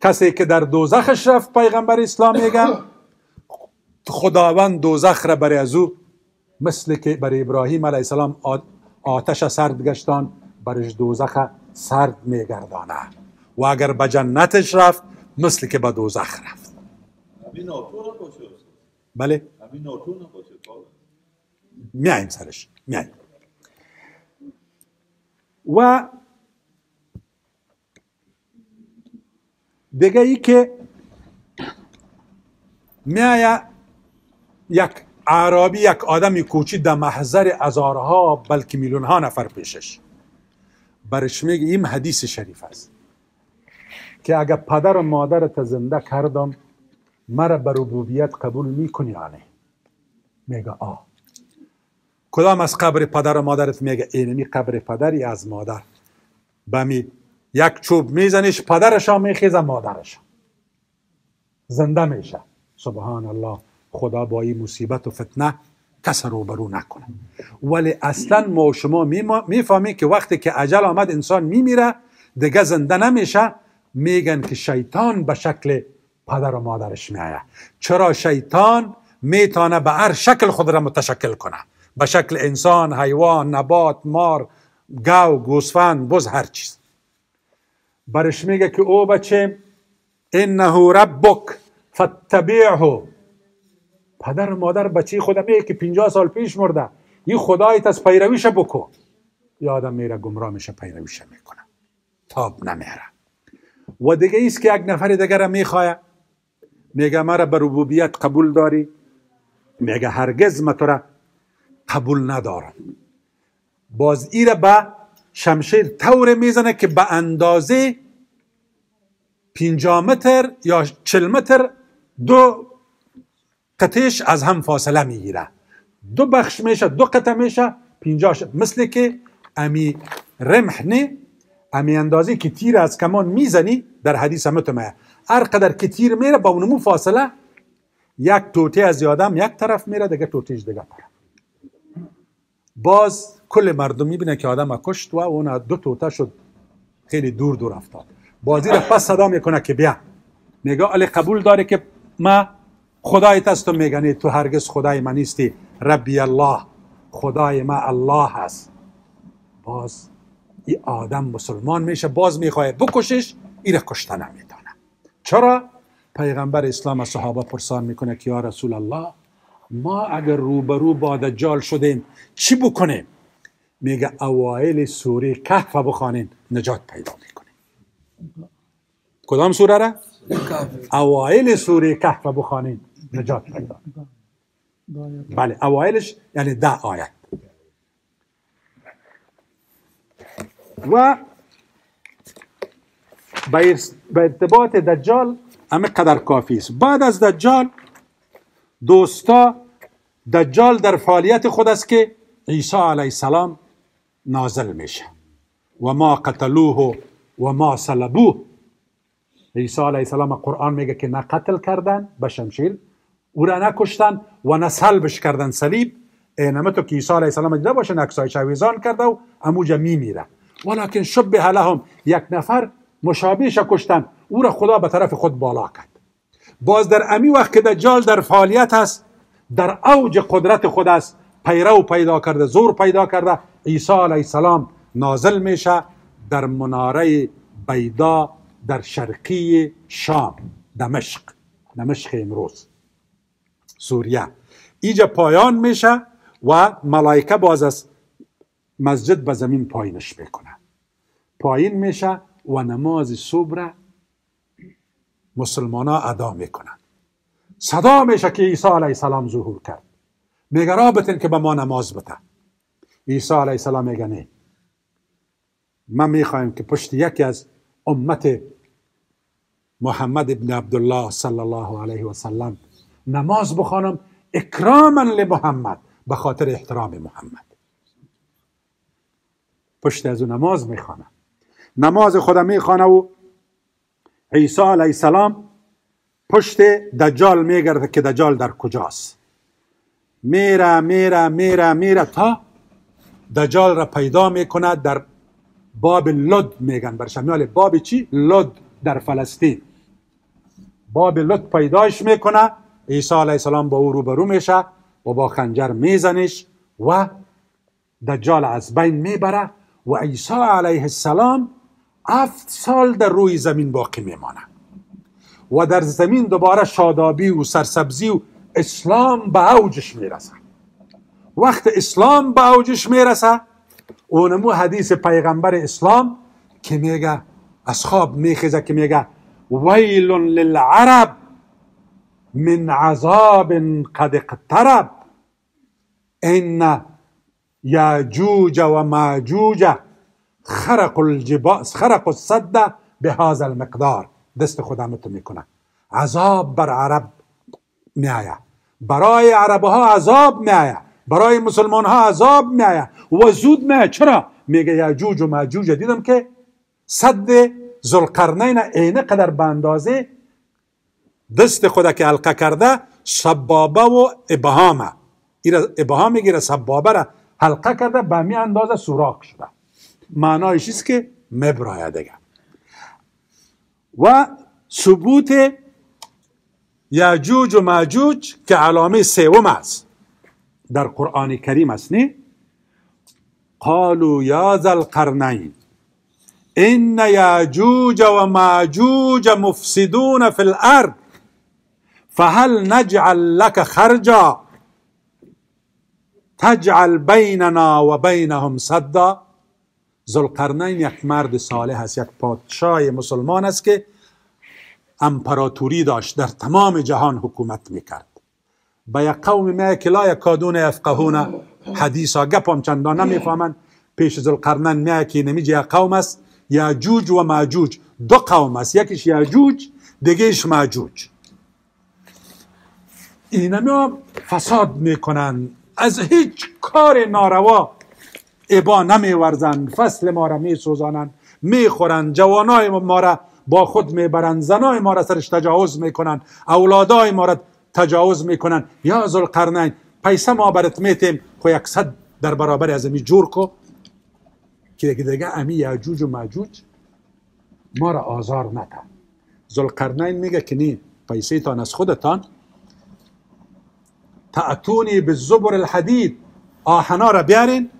کسی که در دوزخش رفت پیغمبر اسلام میگه خداوند دوزخ را برای از او مثل که برای ابراهیم علیه السلام آتش سرد گشتان برش دوزخ سرد میگردانه و اگر به جنتش رفت مثل که به دوزخ رفت. بله؟ میاییم سرش. میاییم و دیگه ای که میایه یک عربی یک آدمی کوچی در محضر هزارها بلکه میلیون ها نفر پیشش. برش میگه این حدیث شریف است که اگر پدر و مادرت زنده کردم مرا به ربوبیت قبول می‌کنی یا نه؟ میگه آه. کدام از قبر پدر و مادرت میگه؟ اینمی قبر پدری از مادر؟ بمی یک چوب میزنیش پدرش هم میخیزه مادرش زنده میشه. سبحان الله خدا با این مصیبت و فتنه کس روبرو نکنه. ولی اصلا ما شما می‌فهمیم که وقتی که عجل آمد انسان میمیره دیگه زنده نمیشه. میگن که شیطان به شکل پدر و مادرش میایه چرا شیطان می‌تونه به هر شکل خود را متشکل کنه؟ به شکل انسان حیوان نبات مار گاو گوسفند بز هر چیز. برش میگه که او بچه انه ربک فتبیعه پدر و مادر بچه خود میگه که 50 سال پیش مرده؟ این خدایت از پیرویش بکو. یادم میره گمراه میشه پیرویش می‌کنه. تاب نمیره و دیگه ایست که یک نفر دیگه را می‌خواه. میگه مرا به ربوبیت قبول داری؟ میگه هرگز ما تو را قبول ندارم. باز ایره به شمشیر طور می‌زنه که به اندازه 50 متر یا 40 متر دو قطعش از هم فاصله می‌گیره. دو بخش میشه دو قطع میشه 50 مثل که امی رمح نه امی اندازه که تیر از کمان می‌زنی در حدیث متمه. هر قدر که تیر میره با اونمو فاصله یک توتی از یادم یک طرف میره دیگه توتیش دیگه طرف باز کل مردم می‌بینه که آدم کشت و اون دو توته شد. خیلی دور دور افتاد بازی را پس صدا می‌کنه که بیا. میگه علی قبول داره که ما خدایت است و میگنی. تو هرگز خدای من نیستی. ربی الله. خدای ما الله هست. باز این آدم مسلمان میشه. باز می‌خواه بکشش. این را کشته نمی‌تونه چرا؟ پیغمبر اسلام صحابه پرسان می‌کنه که یا رسول الله ما اگر روبرو با دجال شدیم چی بکنیم؟ میگه اوایل سوره کهف بخوانین نجات پیدا می‌کنیم. کدام سوره را؟ اوایل سوره کهف بخوانین نجات پیدا بله اوایلش یعنی ده آیت. و به ارتباط دجال همه قدر کافی است. بعد از دجال دوستا دجال در فعالیت خود است که عیسی علیه السلام نازل میشه. و ما قتلوه و ما صلبوه عیسی علیه السلام قرآن میگه که نه قتل کردن به شمشیر او را نکشتن و نه سلبش کردن صلیب. اینمه تو که عیسی علیه السلام دیده باشه نکسایش ویزان کرده و اموجا میمیره ولکن شبه لهم یک نفر مشابهش کشتن او را خدا به طرف خود بالا کرد. باز در امی وقت که دجال در فعالیت است در اوج قدرت خود است پیرو پیدا کرده زور پیدا کرده عیسی علیه السلام نازل میشه در مناره بیدا در شرقی شام دمشق دمشق امروز سوریه. ایجا پایان میشه و ملائکه باز از مسجد به زمین پایینش می‌کنه. پایین میشه و نماز صبح مسلمان ها ادا می‌کنن. صدا میشه که عیسی علیه السلام ظهور کرد. میگه را بتین که به ما نماز بته عیسی علیه السلام میگه نه. من می‌خوایم که پشت یکی از امت محمد ابن عبدالله صلی الله علیه و سلم نماز بخوانم اکراما لمحمد به خاطر احترام محمد. پشت از او نماز می‌خوانم. نماز خودم می‌خوانه و عیسی علیه السلام پشت دجال میگرده که دجال در کجاست. میره میره میره میره تا دجال را پیدا می‌کنه در باب لد میگن بر شمیال باب چی؟ لد در فلسطین. باب لد پیداش می‌کنه عیسی علیه السلام با او روبرو میشه و با خنجر میزنش و دجال از بین می‌بره و عیسی علیه السلام هفت سال در روی زمین باقی میمانه و در زمین دوباره شادابی و سرسبزی و اسلام به اوجش می‌رسه وقت اسلام به اوجش می‌رسه اونمو حدیث پیغمبر اسلام که میگه از خواب میخیزه که میگه ویل للعرب من عذاب قد اقترب ان یاجوج و ماجوج خرق الجبال خرق الصد به هذا المقدار. دست خودم تو می‌کنه عذاب بر عرب میآید. برای عرب ها عذاب میآید. برای مسلمان ها عذاب میآید. و زود میآید. چرا؟ میگه یاجوج و ماجوج دیدم که صد ذوالقرنین عینه قدر به اندازه دست خود که حلقه کرده سبابه و ابهامه. ایره ابهام می‌گیره سبابه را حلقه کرده به می اندازه سوراخ شده. معنایش است که مبرایه دیگه و ثبوت یاجوج و ماجوج که علامه سوم است. در قرآن کریم است نه؟ قالوا یا ذا القرنین ان یاجوج و ماجوج مفسدون فی الارض فهل نجعل لك خرجا تجعل بیننا و بینهم صدا. ذوالقرنین یک مرد صالح است یک پادشاه مسلمان است که امپراتوری داشت در تمام جهان حکومت می‌کرد. به یک قوم ما که لا یکادون یفقهون حدیثا گپم چندان نمی‌فهمند. پیش ذوالقرنین میاد که نمیجه یک قوم است یاجوج و ماجوج. دو قوم است یکیش یاجوج دیگهش ماجوج. اینا فساد می‌کنن از هیچ کار ناروا ابا نمیورزن فصل ما را میسوزانن می‌خورن جوانای ما را با خود می‌برن زنای ما را سرش تجاوز می‌کنن اولادای ما را تجاوز می‌کنن یا ذوالقرنین پیسه ما برات میتیم خو یکصد در برابر از امی جور کو. که دیگه امی یاجوج و ماجوج ما را آزار نده. ذوالقرنین میگه که نی پیسه تان از خودتان. تأتونی به زبر الحدید. آهنا را بیارین.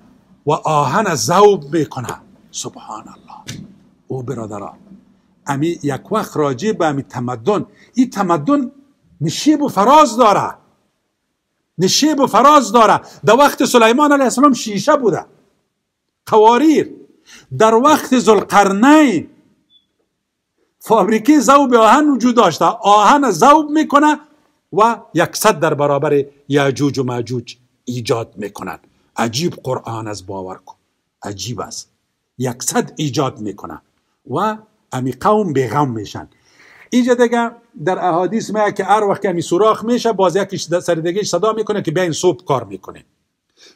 و آهن زوب می‌کنه سبحان الله او برادران امی یک وقت راجع به امی تمدن این تمدن نشیب و فراز داره. نشیب و فراز داره. در وقت سلیمان علیه السلام شیشه بوده. قواریر. در وقت ذوالقرنین فابریکه زوب آهن وجود داشته. آهن زوب می‌کنه و یکصد در برابر یاجوج و ماجوج ایجاد می‌کنن عجیب قرآن از باور کن. عجیب است. یکصد ایجاد می‌کنن و امی قوم بیغم میشن. اینجا دیگه در احادیث میگه که هر وقت امی سوراخ میشه باز یکیش سر دیگه صدا می‌کنه که بیاین صبح کار می‌کنه.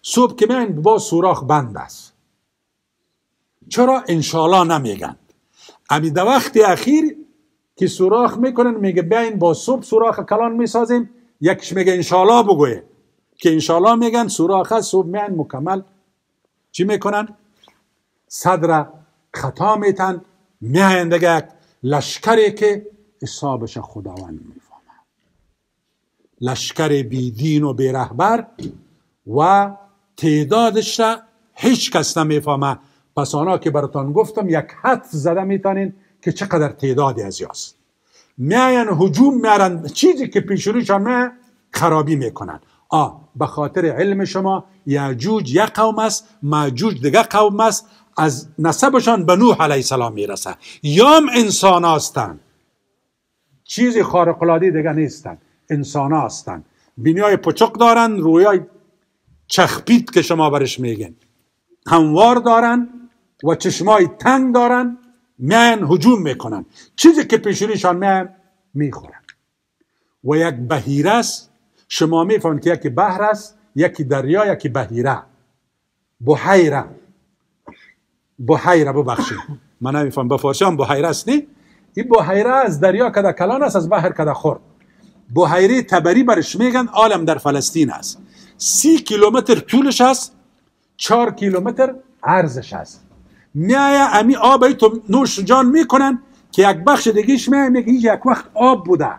صبح که میاین باز سوراخ بند است. چرا؟ انشالله نمیگن. امی در وقت اخیر که سوراخ می‌کنن میگه بیاین با صبح سوراخ کلان می‌سازیم. یکش میگه انشالله بگوه که انشالله میگن سوراخ صبح میان مکمل. چی می‌کنن؟ صدر خطا میتن میاین دیگه لشکری که حسابش خداوند می‌فهمه لشکر بی دین و بی رهبر و تعدادش را هیچ کس نمی‌فهمه. پس آنها که براتان گفتم یک حد زده می‌تونین که چقدر تعدادی از یاست. میاین هجوم میارن چیزی که پیش نه خرابی می‌کنن آ به خاطر علم شما یاجوج یک قوم است ماجوج دیگه قوم است از نسبشان به نوح علیه السلام می‌رسه. یام انسان هستند چیزی خارق العاده دیگه نیستن. انسان هستند بینیای پچک دارن رویای چخپیت که شما برش میگن هموار دارن و چشمای تنگ دارن میان هجوم می‌کنن. چیزی که پیشونیشان میان می‌خورن. و یک بهیره است شما می‌فهمید که یکی بحر است یکی دریا یکی بهیره بحیره. بحیره ببخشید. من نمیفهم به فارسی هم بحیره است نی این بحیره از دریا کده کلان است از بحر کده خور بحیره تبری برش میگن عالم در فلسطین است. سی کیلومتر طولش است چهار کیلومتر عرضش است. میایه امی آب تو نوش جان می‌کنن که یک بخش دیگهش میایه میگه یک وقت آب بوده.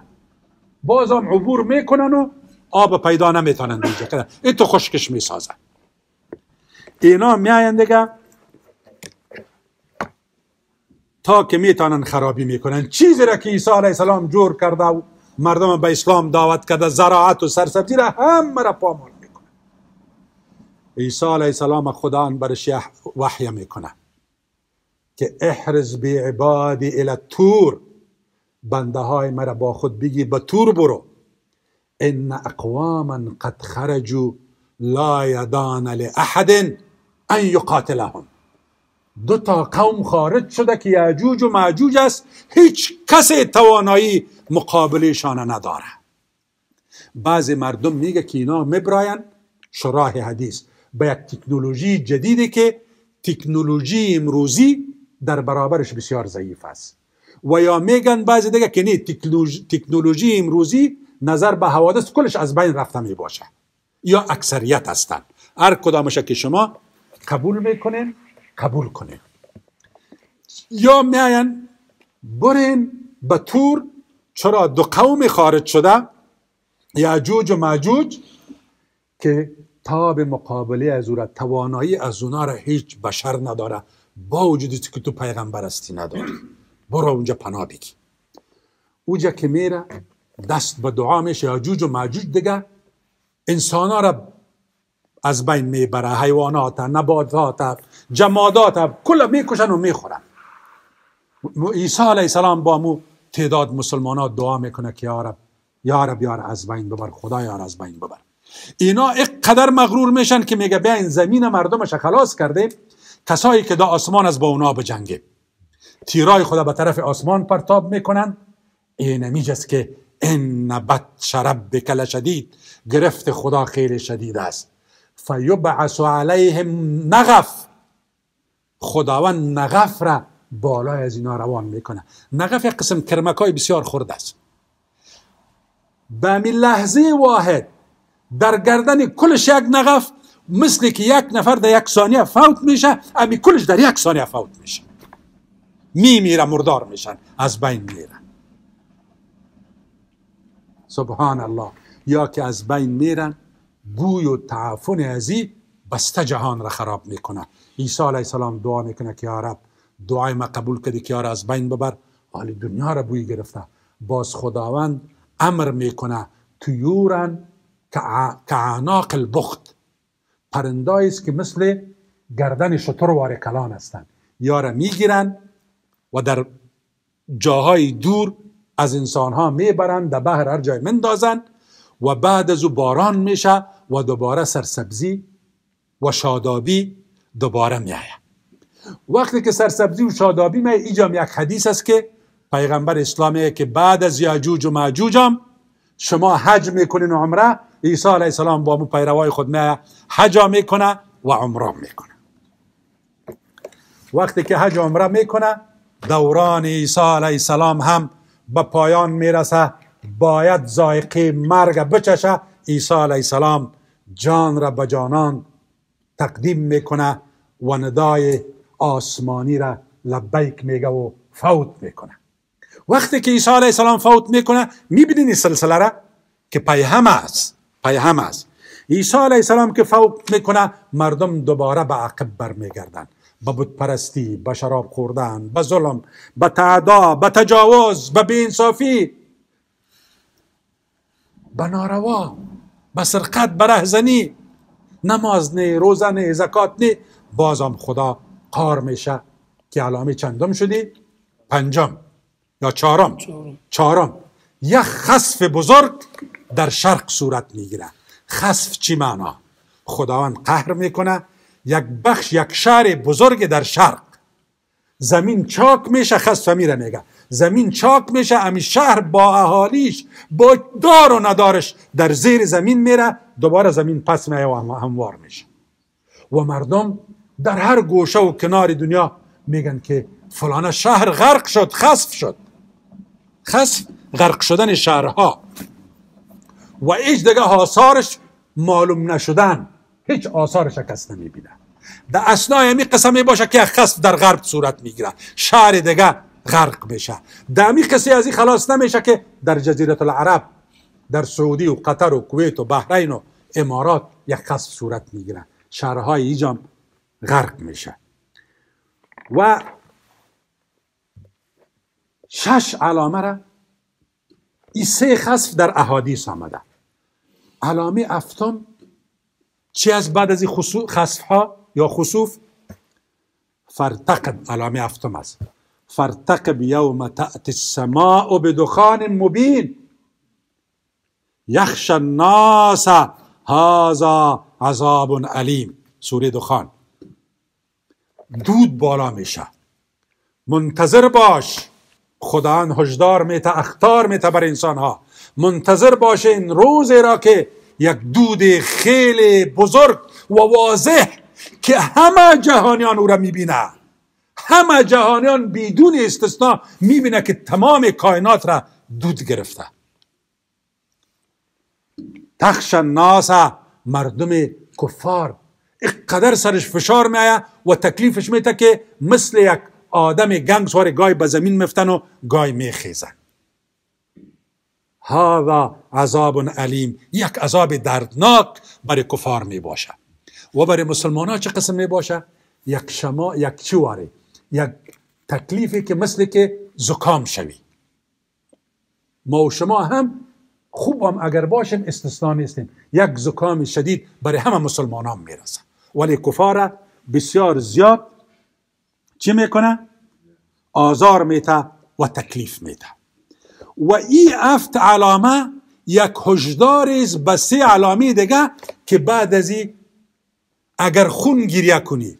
باز هم عبور می‌کنن و آب پیدا نمی‌تونن دیگه. این تو خشکش می‌سازن اینا میاین دیگه. تا که می‌تونن خرابی می‌کنن. چیزی را که عیسی علیه السلام جور کرده و مردم به اسلام دعوت کرده زراعت و سرسبزی را همه را پامال می‌کنه. عیسی علیه السلام خدا برش وحی می‌کنه. که احرز بی عبادی الى تور بنده های مرا با خود بگی به تور برو. ان اقواما قد خرجوا لا یدان لاحد ان یقاتلهم دو تا قوم خارج شده که یعجوج و معجوج است. هیچ کسی توانایی مقابلشان نداره. بعضی مردم میگه که اینا مبراین شراح حدیث به یک تکنولوژی جدیدی که تکنولوژی امروزی در برابرش بسیار ضعیف است. و یا میگن بعضی دیگه که نه تکنولوژی امروزی نظر به حوادث کلش از بین رفته می باشه. یا اکثریت هستند هر کدامش که شما قبول می‌کنین قبول کنین. یا میاین برین به تور چرا دو قوم خارج شده یعجوج و معجوج که تاب مقابله از او توانایی از اونا را هیچ بشر نداره. با وجودی که تو پیغمبر هستی نداری. برو اونجا پناه بگی اونجا که میره دست به دعا میشه. یاجوج و ماجوج دیگه. انسان ها را از بین می‌بره. حیوانات نباتات جمادات کل می‌کشن و می‌خورن. عیسی علیه السلام با مو تعداد مسلمان ها دعا می‌کنه که یارب یارب یار از بین ببر. خدا یار از بین ببر. اینا قدر مغرور میشن که میگه بیا این زمین مردمش خلاص کرده. کسایی که دا آسمان از با اونا بجنگه. تیرای خدا به طرف آسمان پرتاب می‌کنن. این است که این نبت شرب بکل شدید گرفت خدا خیلی شدید است. فیبعث علیهم نغف. خداوند نغف را بالای از اینا روان می‌کنه. نغف یک قسم کرمک های بسیار خورد است. به لحظه واحد در گردن کلش یک نغف مثل که یک نفر در یک ثانیه فوت میشه امی کلش در یک ثانیه فوت میشه. می میره مردار میشن. از بین میرن. سبحان الله یا که از بین میرن گوی و تعفن ازی بسته جهان را خراب می‌کنه. عیسی علیه السلام دعا می‌کنه که یا رب دعای ما قبول کردی که از بین ببر. حالی دنیا را بوی گرفته. باز خداوند امر می‌کنه تویورن که عناق البخت. پرندایی است که مثل گردن شطور وار کلان هستند یا را می‌گیرن و در جاهای دور از انسان ها می‌برند در بحر هر جای مندازند و بعد از او باران میشه و دوباره سرسبزی و شادابی دوباره میآید. وقتی که سرسبزی و شادابی می ایجام یک حدیث است که پیغمبر اسلامی که بعد از یاجوج و ماجوج هم شما حج می‌کنین و عمره عیسی علیه السلام با مو پیروای خود می حج می‌کنه و عمره می‌کنه. وقتی که حج عمره می‌کنه دوران عیسی علیه السلام هم به پایان می‌رسه. باید زایقه مرگ بچشه. عیسی علیه السلام جان را به جانان تقدیم می‌کنه و ندای آسمانی را لبیک میگه و فوت می‌کنه. وقتی که عیسی علیه السلام فوت می‌کنه می‌بینین این سلسله را که پیهم است. پیهم است. عیسی علیه السلام که فوت می‌کنه مردم دوباره به عقب برمیگردن. به بود پرستی به شراب خوردن به ظلم به تعدا به تجاوز به بینصافی به ناروا به سرقت به رهزنی. نماز نه روزه نه زکات نه بازم خدا قار میشه که علامه چندم شدی؟ پنجم یا چهارم. چهارم. یک خصف بزرگ در شرق صورت می‌گیره. خصف چی معنا؟ خداوند قهر می‌کنه یک بخش یک شهر بزرگ در شرق. زمین چاک میشه خصف میره میگه. زمین چاک میشه امی شهر با اهالیش با دار و ندارش در زیر زمین میره دوباره زمین پس میه و هموار میشه. و مردم در هر گوشه و کنار دنیا میگن که فلان شهر غرق شد خصف شد. خصف غرق شدن شهرها. و هیچ دیگه آثارش معلوم نشدن. هیچ آثارش کس نمی‌بینه. در اسنای همی قسم باشه که خصف در غرب صورت می‌گیره. شهر دیگه غرق بشه. دمی کسی از این خلاص نمیشه که در جزیره العرب در سعودی و قطر و کویت و بحرین و امارات یک قصف صورت می‌گیره. شهرهای ایجام غرق میشه. و شش علامه را این سه خصف در احادیث آمده. علامه افتم چی از بعد از این خصف ها یا خصوف فرتقب علامه افتم است. فرتقب یوم تأتی السماء بدخان مبین. یخش الناس هذا عذاب علیم. سوره دخان. دود بالا میشه. منتظر باش. خداوند هشدار میته اختار میته بر انسان ها منتظر باشه این روزی را که یک دود خیلی بزرگ و واضح که همه جهانیان او را می‌بینه. همه جهانیان بدون استثنا می‌بینه که تمام کائنات را دود گرفته. تخش الناس مردم کفار. اقدر سرش فشار میایه و تکلیفش میته که مثل یک آدم گنگ سوار گای به زمین میفتن و گای میخیزن هذا عذاب علیم یک عذاب دردناک برای کفار می باشه و برای مسلمان ها چه قسم می باشه یک شما یک چی یک تکلیفی که مثل که زکام شوی. ما و شما هم خوب هم اگر باشیم استثنا نیستیم. یک زکام شدید برای همه مسلمانان می‌رسه ولی کفار بسیار زیاد چی می‌کنه؟ آزار میته و تکلیف میته و ای افت علامه یک هشدار است به سه علامه دیگه که بعد از اگر خون گریه کنی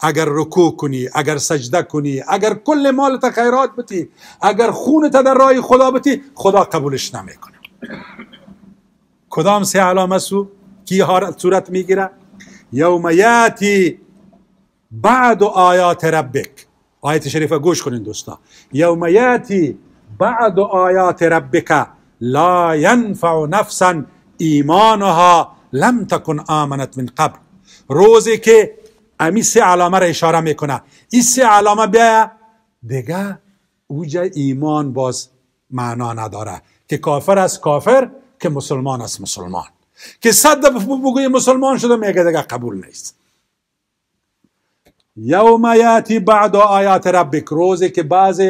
اگر رکوع کنی اگر سجده کنی اگر کل مالت خیرات بتی اگر خونت در راه خدا بتی خدا قبولش نمی‌کنه. کدام سه علامه سو؟ کی صورت می‌گیره؟ یوم یاتی بعد آیات ربک. آیت شریفه گوش کنین دوستا. یوم یاتی بعد آیات ربک لا ينفع نفسا ایمانها لم تکن آمنت من قبل. روزی که امی سه علامه را اشاره میکنه. این سه علامه بیا. دیگه اوجا ایمان باز معنا نداره. که کافر است کافر که مسلمان است مسلمان. که صد دفعه بگوی مسلمان شده میگه دیگه قبول نیست. یوم یأتی بعد آیات ربک. روزی که بعض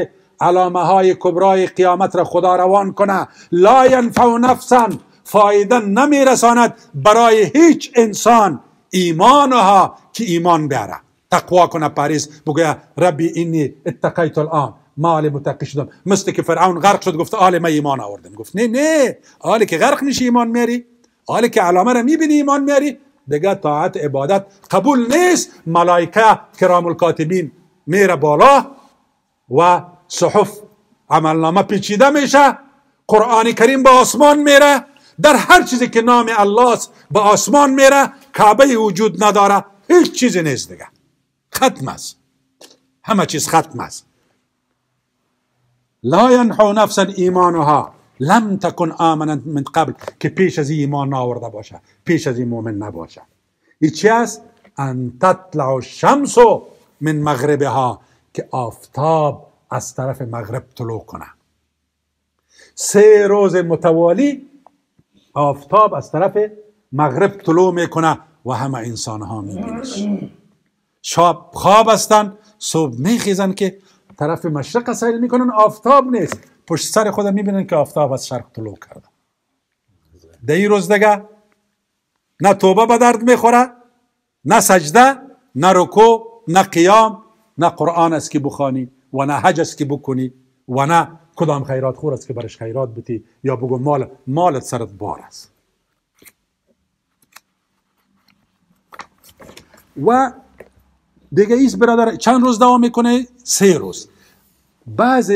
علامه های کبرای قیامت را خدا روان کنه. لا ینفع نفسا فایده نمیرساند برای هیچ انسان ایمانها که ایمان بیاره. تقوا کنه پاریس. بگویا ربی اینی اتقیت الان. مال متقی شدم. مثل که فرعون غرق شد گفت آل ما ایمان آوردم. گفت نه نه. آل که غرق میشی ایمان میاری؟ آل که علامه را می‌بینی ایمان میاری؟ دیگه طاعت عبادت قبول نیست. ملائکه کرام الکاتبین میره بالا و صحف عملنامه پیچیده میشه قرآن کریم به آسمان میره در هر چیزی که نام الله به آسمان میره کعبه وجود نداره هیچ چیزی نیست دیگه. ختم است. همه چیز ختم است. لا ینحو نفسا ایمانها. لم تکن آمنا من قبل که پیش از ایمان ناورده باشه پیش از این مؤمن نباشه. این چی است؟ ان تطلع الشمس من مغربها که آفتاب از طرف مغرب طلوع کنه سه روز متوالی آفتاب از طرف مغرب طلوع می‌کنه و همه انسان ها میبینش. شب خواب هستن صبح میخیزن که طرف مشرق سیل می‌کنن آفتاب نیست. پشت سر خود می‌بینن که آفتاب از شرق طلوع کرده. ده ای روز دیگه نه توبه به درد می‌خوره نه سجده نه رکو نه قیام نه قرآن است که بخوانی. و نه حج است که بکنی و نه کدام خیرات خور است که برش خیرات بتی یا بگو مال مالت سرت بار است. و دیگه ایست برادر چند روز دوام می‌کنه؟ سه روز. بعض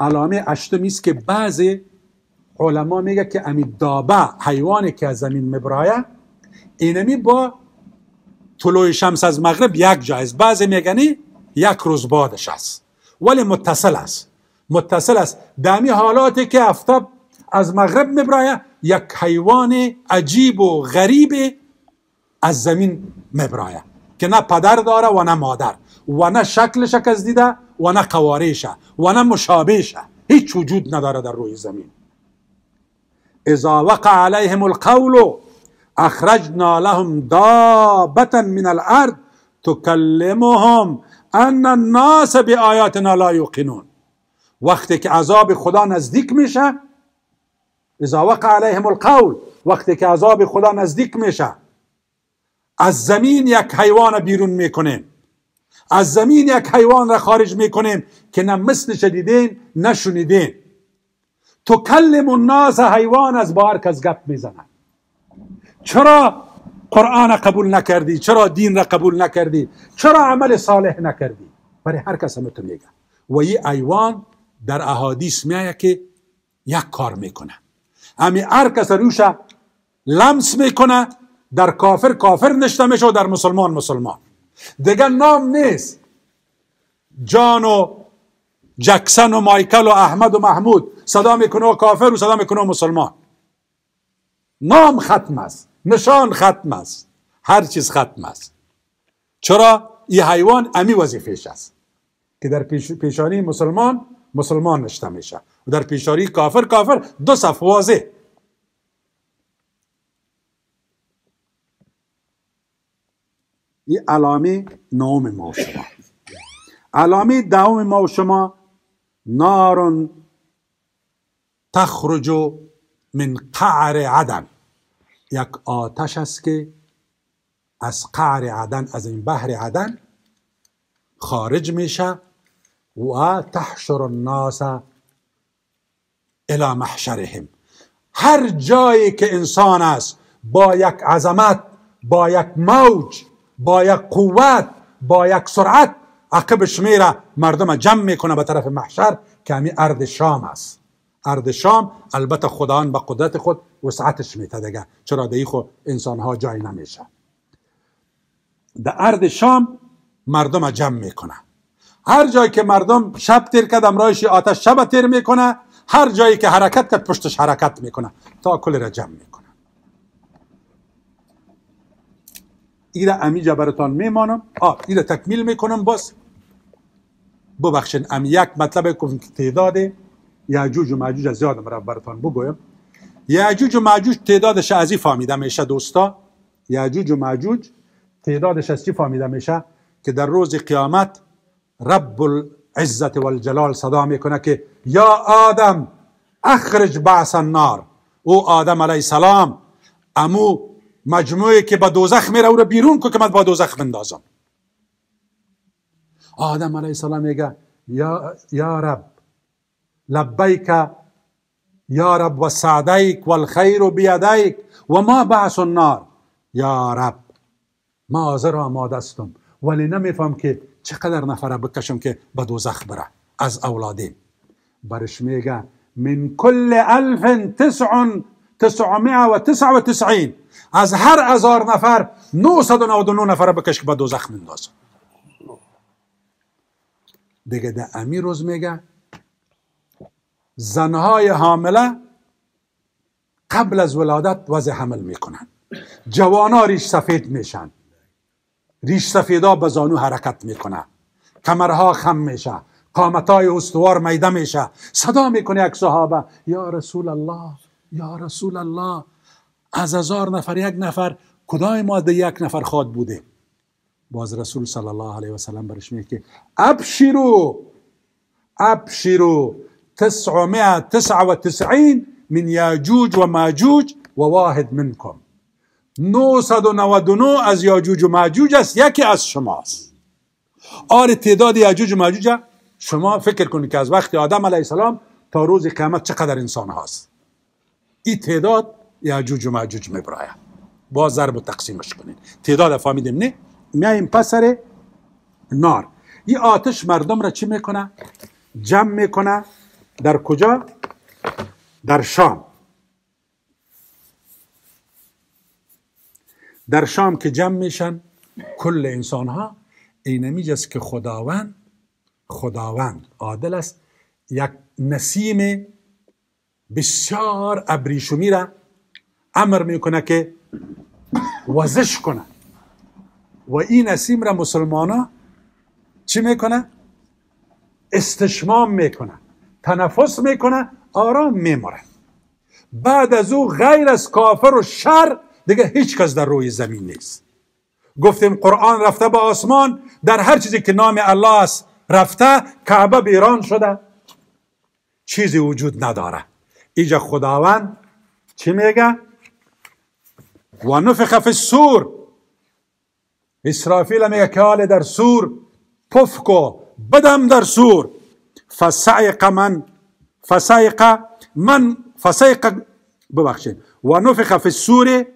علامه اشتمی است که بعض علما میگه که امی دابه حیوانی که از زمین مبرایه اینمی با طلوع شمس از مغرب یک جای است بعض میگنی یک روز بعدش است. ولی متصل است. متصل است. دمی حالاتی که افتاب از مغرب مبرایه یک حیوان عجیب و غریب از زمین مبرایه که نه پدر داره و نه مادر و نه شکلش از دیده و نه قواریشه و نه مشابهشه هیچ وجود نداره در روی زمین. اذا وقع عليهم القول اخرجنا لهم دابة من الارض تكلمهم أن الناس بآیاتنا لا یوقنون وقتی که عذاب خدا نزدیک میشه اذا وقع عليهم القول وقتی که عذاب خدا نزدیک میشه از زمین یک حیوان بیرون میکنیم. از زمین یک حیوان را خارج میکنیم که نه مثل شدیدین نه شنیدین. تو کلم الناس حیوان از بار کس گپ میزنن. چرا؟ قرآن قبول نکردی چرا دین را قبول نکردی چرا عمل صالح نکردی؟ برای هر کس هم و این ایوان در احادیث میایه که یک کار می‌کنه. امی هر کس روش لمس می‌کنه در کافر کافر نشته میشه و در مسلمان مسلمان. دیگه نام نیست. جان و جکسن و مایکل و احمد و محمود صدا می‌کنه و کافر و صدا می‌کنه و مسلمان. نام ختم است. نشان ختم است. هر چیز ختم است. چرا؟ این حیوان امی وظیفش است. که در پیشانی مسلمان مسلمان نشته میشه. و در پیشانی کافر کافر دو صف واضح. این علامه نام ما و شما. علامه دوم ما و شما نار تخرج من قعر عدن. یک آتش است که از قعر عدن از این بحر عدن خارج میشه و تحشر الناس الى محشرهم. هر جایی که انسان است با یک عظمت با یک موج با یک قوت با یک سرعت عقبش میره مردم جمع می‌کنه به طرف محشر که همی ارد شام است. ارد شام البته خداان به قدرت خود وسعتش میته دیگه چرا؟ دیگه خود انسان ها جای نمیشه. در ارد شام مردم جمع می‌کنه. هر جایی که مردم شب تیر کرد امرایش آتش شب تیر می‌کنه. هر جایی که حرکت کرد پشتش حرکت می‌کنه. تا کل را جمع می‌کنه. ایره امی براتان میمانم. آه ایره تکمیل می‌کنم باز. ببخشین ام یک مطلب که تعداد. یعجوج و معجوج از یادم را براتان بگویم. یعجوج و معجوج تعدادش از این فهمیده میشه دوستا. یعجوج و معجوج تعدادش از چی فهمیده میشه؟ که در روز قیامت رب العزت والجلال صدا می‌کنه که یا آدم اخرج بعث النار. او آدم علیه السلام امو مجموعه که به دوزخ میره او رو بیرون که من با دوزخ بندازم. آدم علیه السلام میگه یا, یا رب لبیک یا رب و سعدیک والخیر بیدیک و ما بعث النار. یا رب ما حاضر آماده استم ولی نمیفهم که چقدر نفره بکشم که به دوزخ بره. از اولادیم. برش میگه من کل الف تسع تسعمائه و تسع و تسعین. از هر هزار نفر 999 نفر بکش که به دوزخ مندازم. دیگه در امی روز میگه زنهای حامله قبل از ولادت وضع حمل می‌کنن. جوانها ریش سفید میشن. ریش سفیدا به زانو حرکت می‌کنه. کمرها خم میشه. قامتای استوار میده میشه. صدا می‌کنه یک صحابه یا رسول الله یا رسول الله از هزار نفر یک نفر کدای ما ده یک نفر خواد بوده؟ باز رسول صلی الله علیه و سلم برش میگه که ابشیرو ابشیرو 999 من یاجوج و ماجوج و واحد منکم. 999 از یاجوج و ماجوج است یکی از شماست. آره تعداد یاجوج و ماجوج شما فکر کنید که از وقتی آدم علیه السلام تا روز قیامت چقدر انسان هاست. این تعداد یاجوج و ماجوج میبرایه. با ضرب و تقسیمش کنید. تعداد فهمیدیم نه؟ میایم پسر نار. این آتش مردم را چی می‌کنه؟ جمع می‌کنه. در کجا؟ در شام. در شام که جمع میشن کل انسان ها اینمی است که خداوند خداوند عادل است. یک نسیم بسیار ابریشمی را امر می‌کنه که وزش کنه. و این نسیم را مسلمان ها چی می‌کنه؟ استشمام می‌کنه. تنفس می‌کنه آرام میموره بعد از او غیر از کافر و شر دیگه هیچ کس در روی زمین نیست. گفتیم قرآن رفته به آسمان در هر چیزی که نام الله است رفته کعبه بیران شده. چیزی وجود نداره. ایجا خداوند چی میگه؟ و نفخ فی السور اسرافیل میگه که در سور پف کو بدم در سور. فسعق من فسعق من فسعق ببخشید. و نفخ فی السور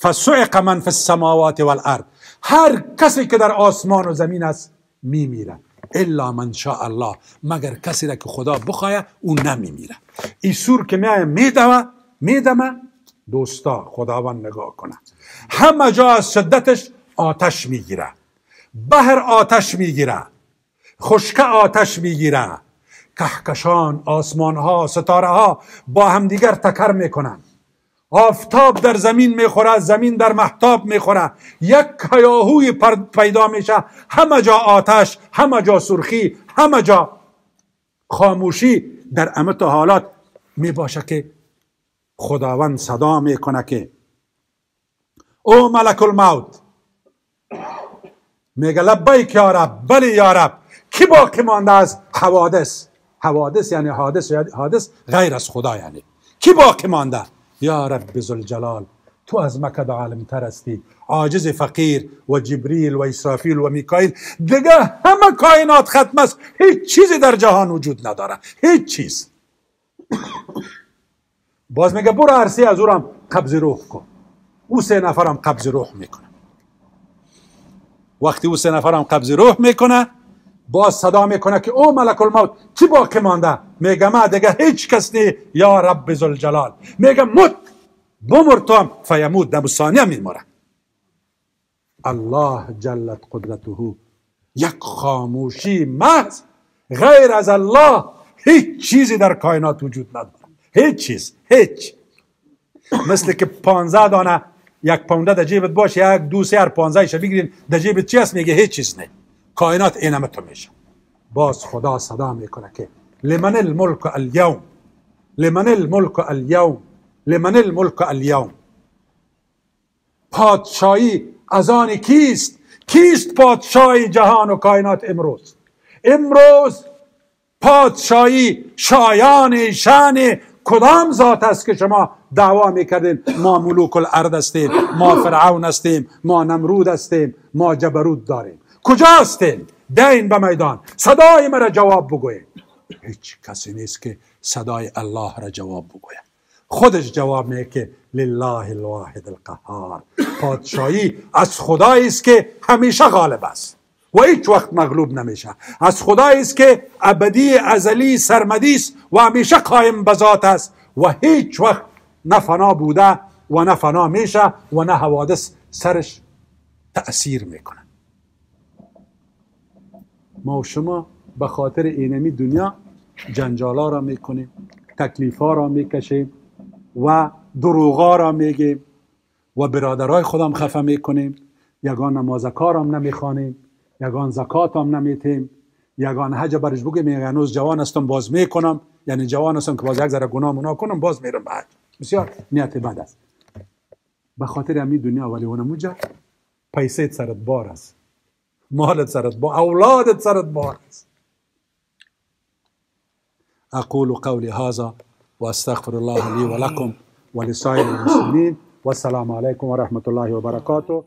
فسعق من فی السماوات والارض هر کسی که در آسمان و زمین است میمیره الا من شاء الله. مگر کسی را که خدا بخواه او نمیمیره این سور که میایه میدوه میدمه دوستا خداوند نگاه کنه. همه جا از شدتش آتش می‌گیره. بهر آتش می‌گیره. خشکه آتش می‌گیره. کهکشان آسمان ها ستاره ها با همدیگر تکر می‌کنن آفتاب در زمین می‌خوره زمین در محتاب می‌خوره یک هیاهوی پیدا میشه. همه جا آتش همه جا سرخی همه جا خاموشی در امت حالات می‌باشه که خداوند صدا می‌کنه که او ملک الموت. میگه لبیک یا رب بلی یا رب کی باقی مانده از حوادث؟ حوادث یعنی حادث حادث غیر از خدا یعنی. کی باقی مانده؟ یا رب جلال تو از مکد عالم تر هستی. عاجز فقیر و جبریل و اسرافیل و میکائیل دیگه همه کائنات ختم است. هیچ چیزی در جهان وجود نداره. هیچ چیز. باز میگه برو عرصی از اورم قبض روح کن. او سه نفرم قبض روح می‌کنه. وقتی او سه نفرم قبض روح می‌کنه باز صدا می‌کنه که او ملک الموت کی باقی مانده؟ میگه دیگه هیچ کس نی. یا رب زلجلال میگه مت. بمر تو هم. فیموت در ثانیه میمره الله جلت قدرته. یک خاموشی محض. غیر از الله هیچ چیزی در کائنات وجود نداره هیچ چیز. هیچ. مثل که پانزه دانه یک پونده در جیبت باشه یک دو سه پانزه شه بگیرین در جیبت چی هست؟ میگه هیچ چیز نه کائنات تو میشه. باز خدا صدا می‌کنه که لمن الملک اليوم لمن الملک اليوم لمن الملک اليوم پادشاهی از آن کیست؟ کیست پادشاهی جهان و کائنات امروز؟ امروز پادشاهی شایان شان کدام ذات است که شما دعوا می‌کردین؟ ما ملوک الارض هستیم ما فرعون هستیم ما نمرود هستیم ما جبروت داریم. کجا هستیم دین به میدان. صدای مرا جواب بگوید هیچ کسی نیست که صدای الله را جواب بگوید خودش جواب میگه که لله الواحد القهار. پادشاهی از خدایی است که همیشه غالب است. و هیچ وقت مغلوب نمیشه. از خدایی است که ابدی ازلی سرمدی است و همیشه قایم به ذات است. و هیچ وقت نه فنا بوده و نه فنا میشه و نه حوادث سرش تأثیر می‌کنه ما و شما به خاطر اینمی دنیا جنجالا را می‌کنیم تکلیفا را می‌کشیم و دروغا را میگیم و برادرای خودم خفه می‌کنیم. یگان نماز کارم نمی‌خوانیم یگان زکات هم نمیتیم یگان حج برش بگیم هنوز جوان هستم باز می‌کنم. یعنی جوان هستم که باز یک ذره گناه منا کنم باز میرم به حج. بسیار نیت بد است. به خاطر همین دنیا ولی اونموجا پیسه سرت بار است. مهلة سارة أولاد صارت بارز أقول قولي هذا وأستغفر الله لي ولكم ولسائر المسلمين. والسلام عليكم ورحمة الله وبركاته.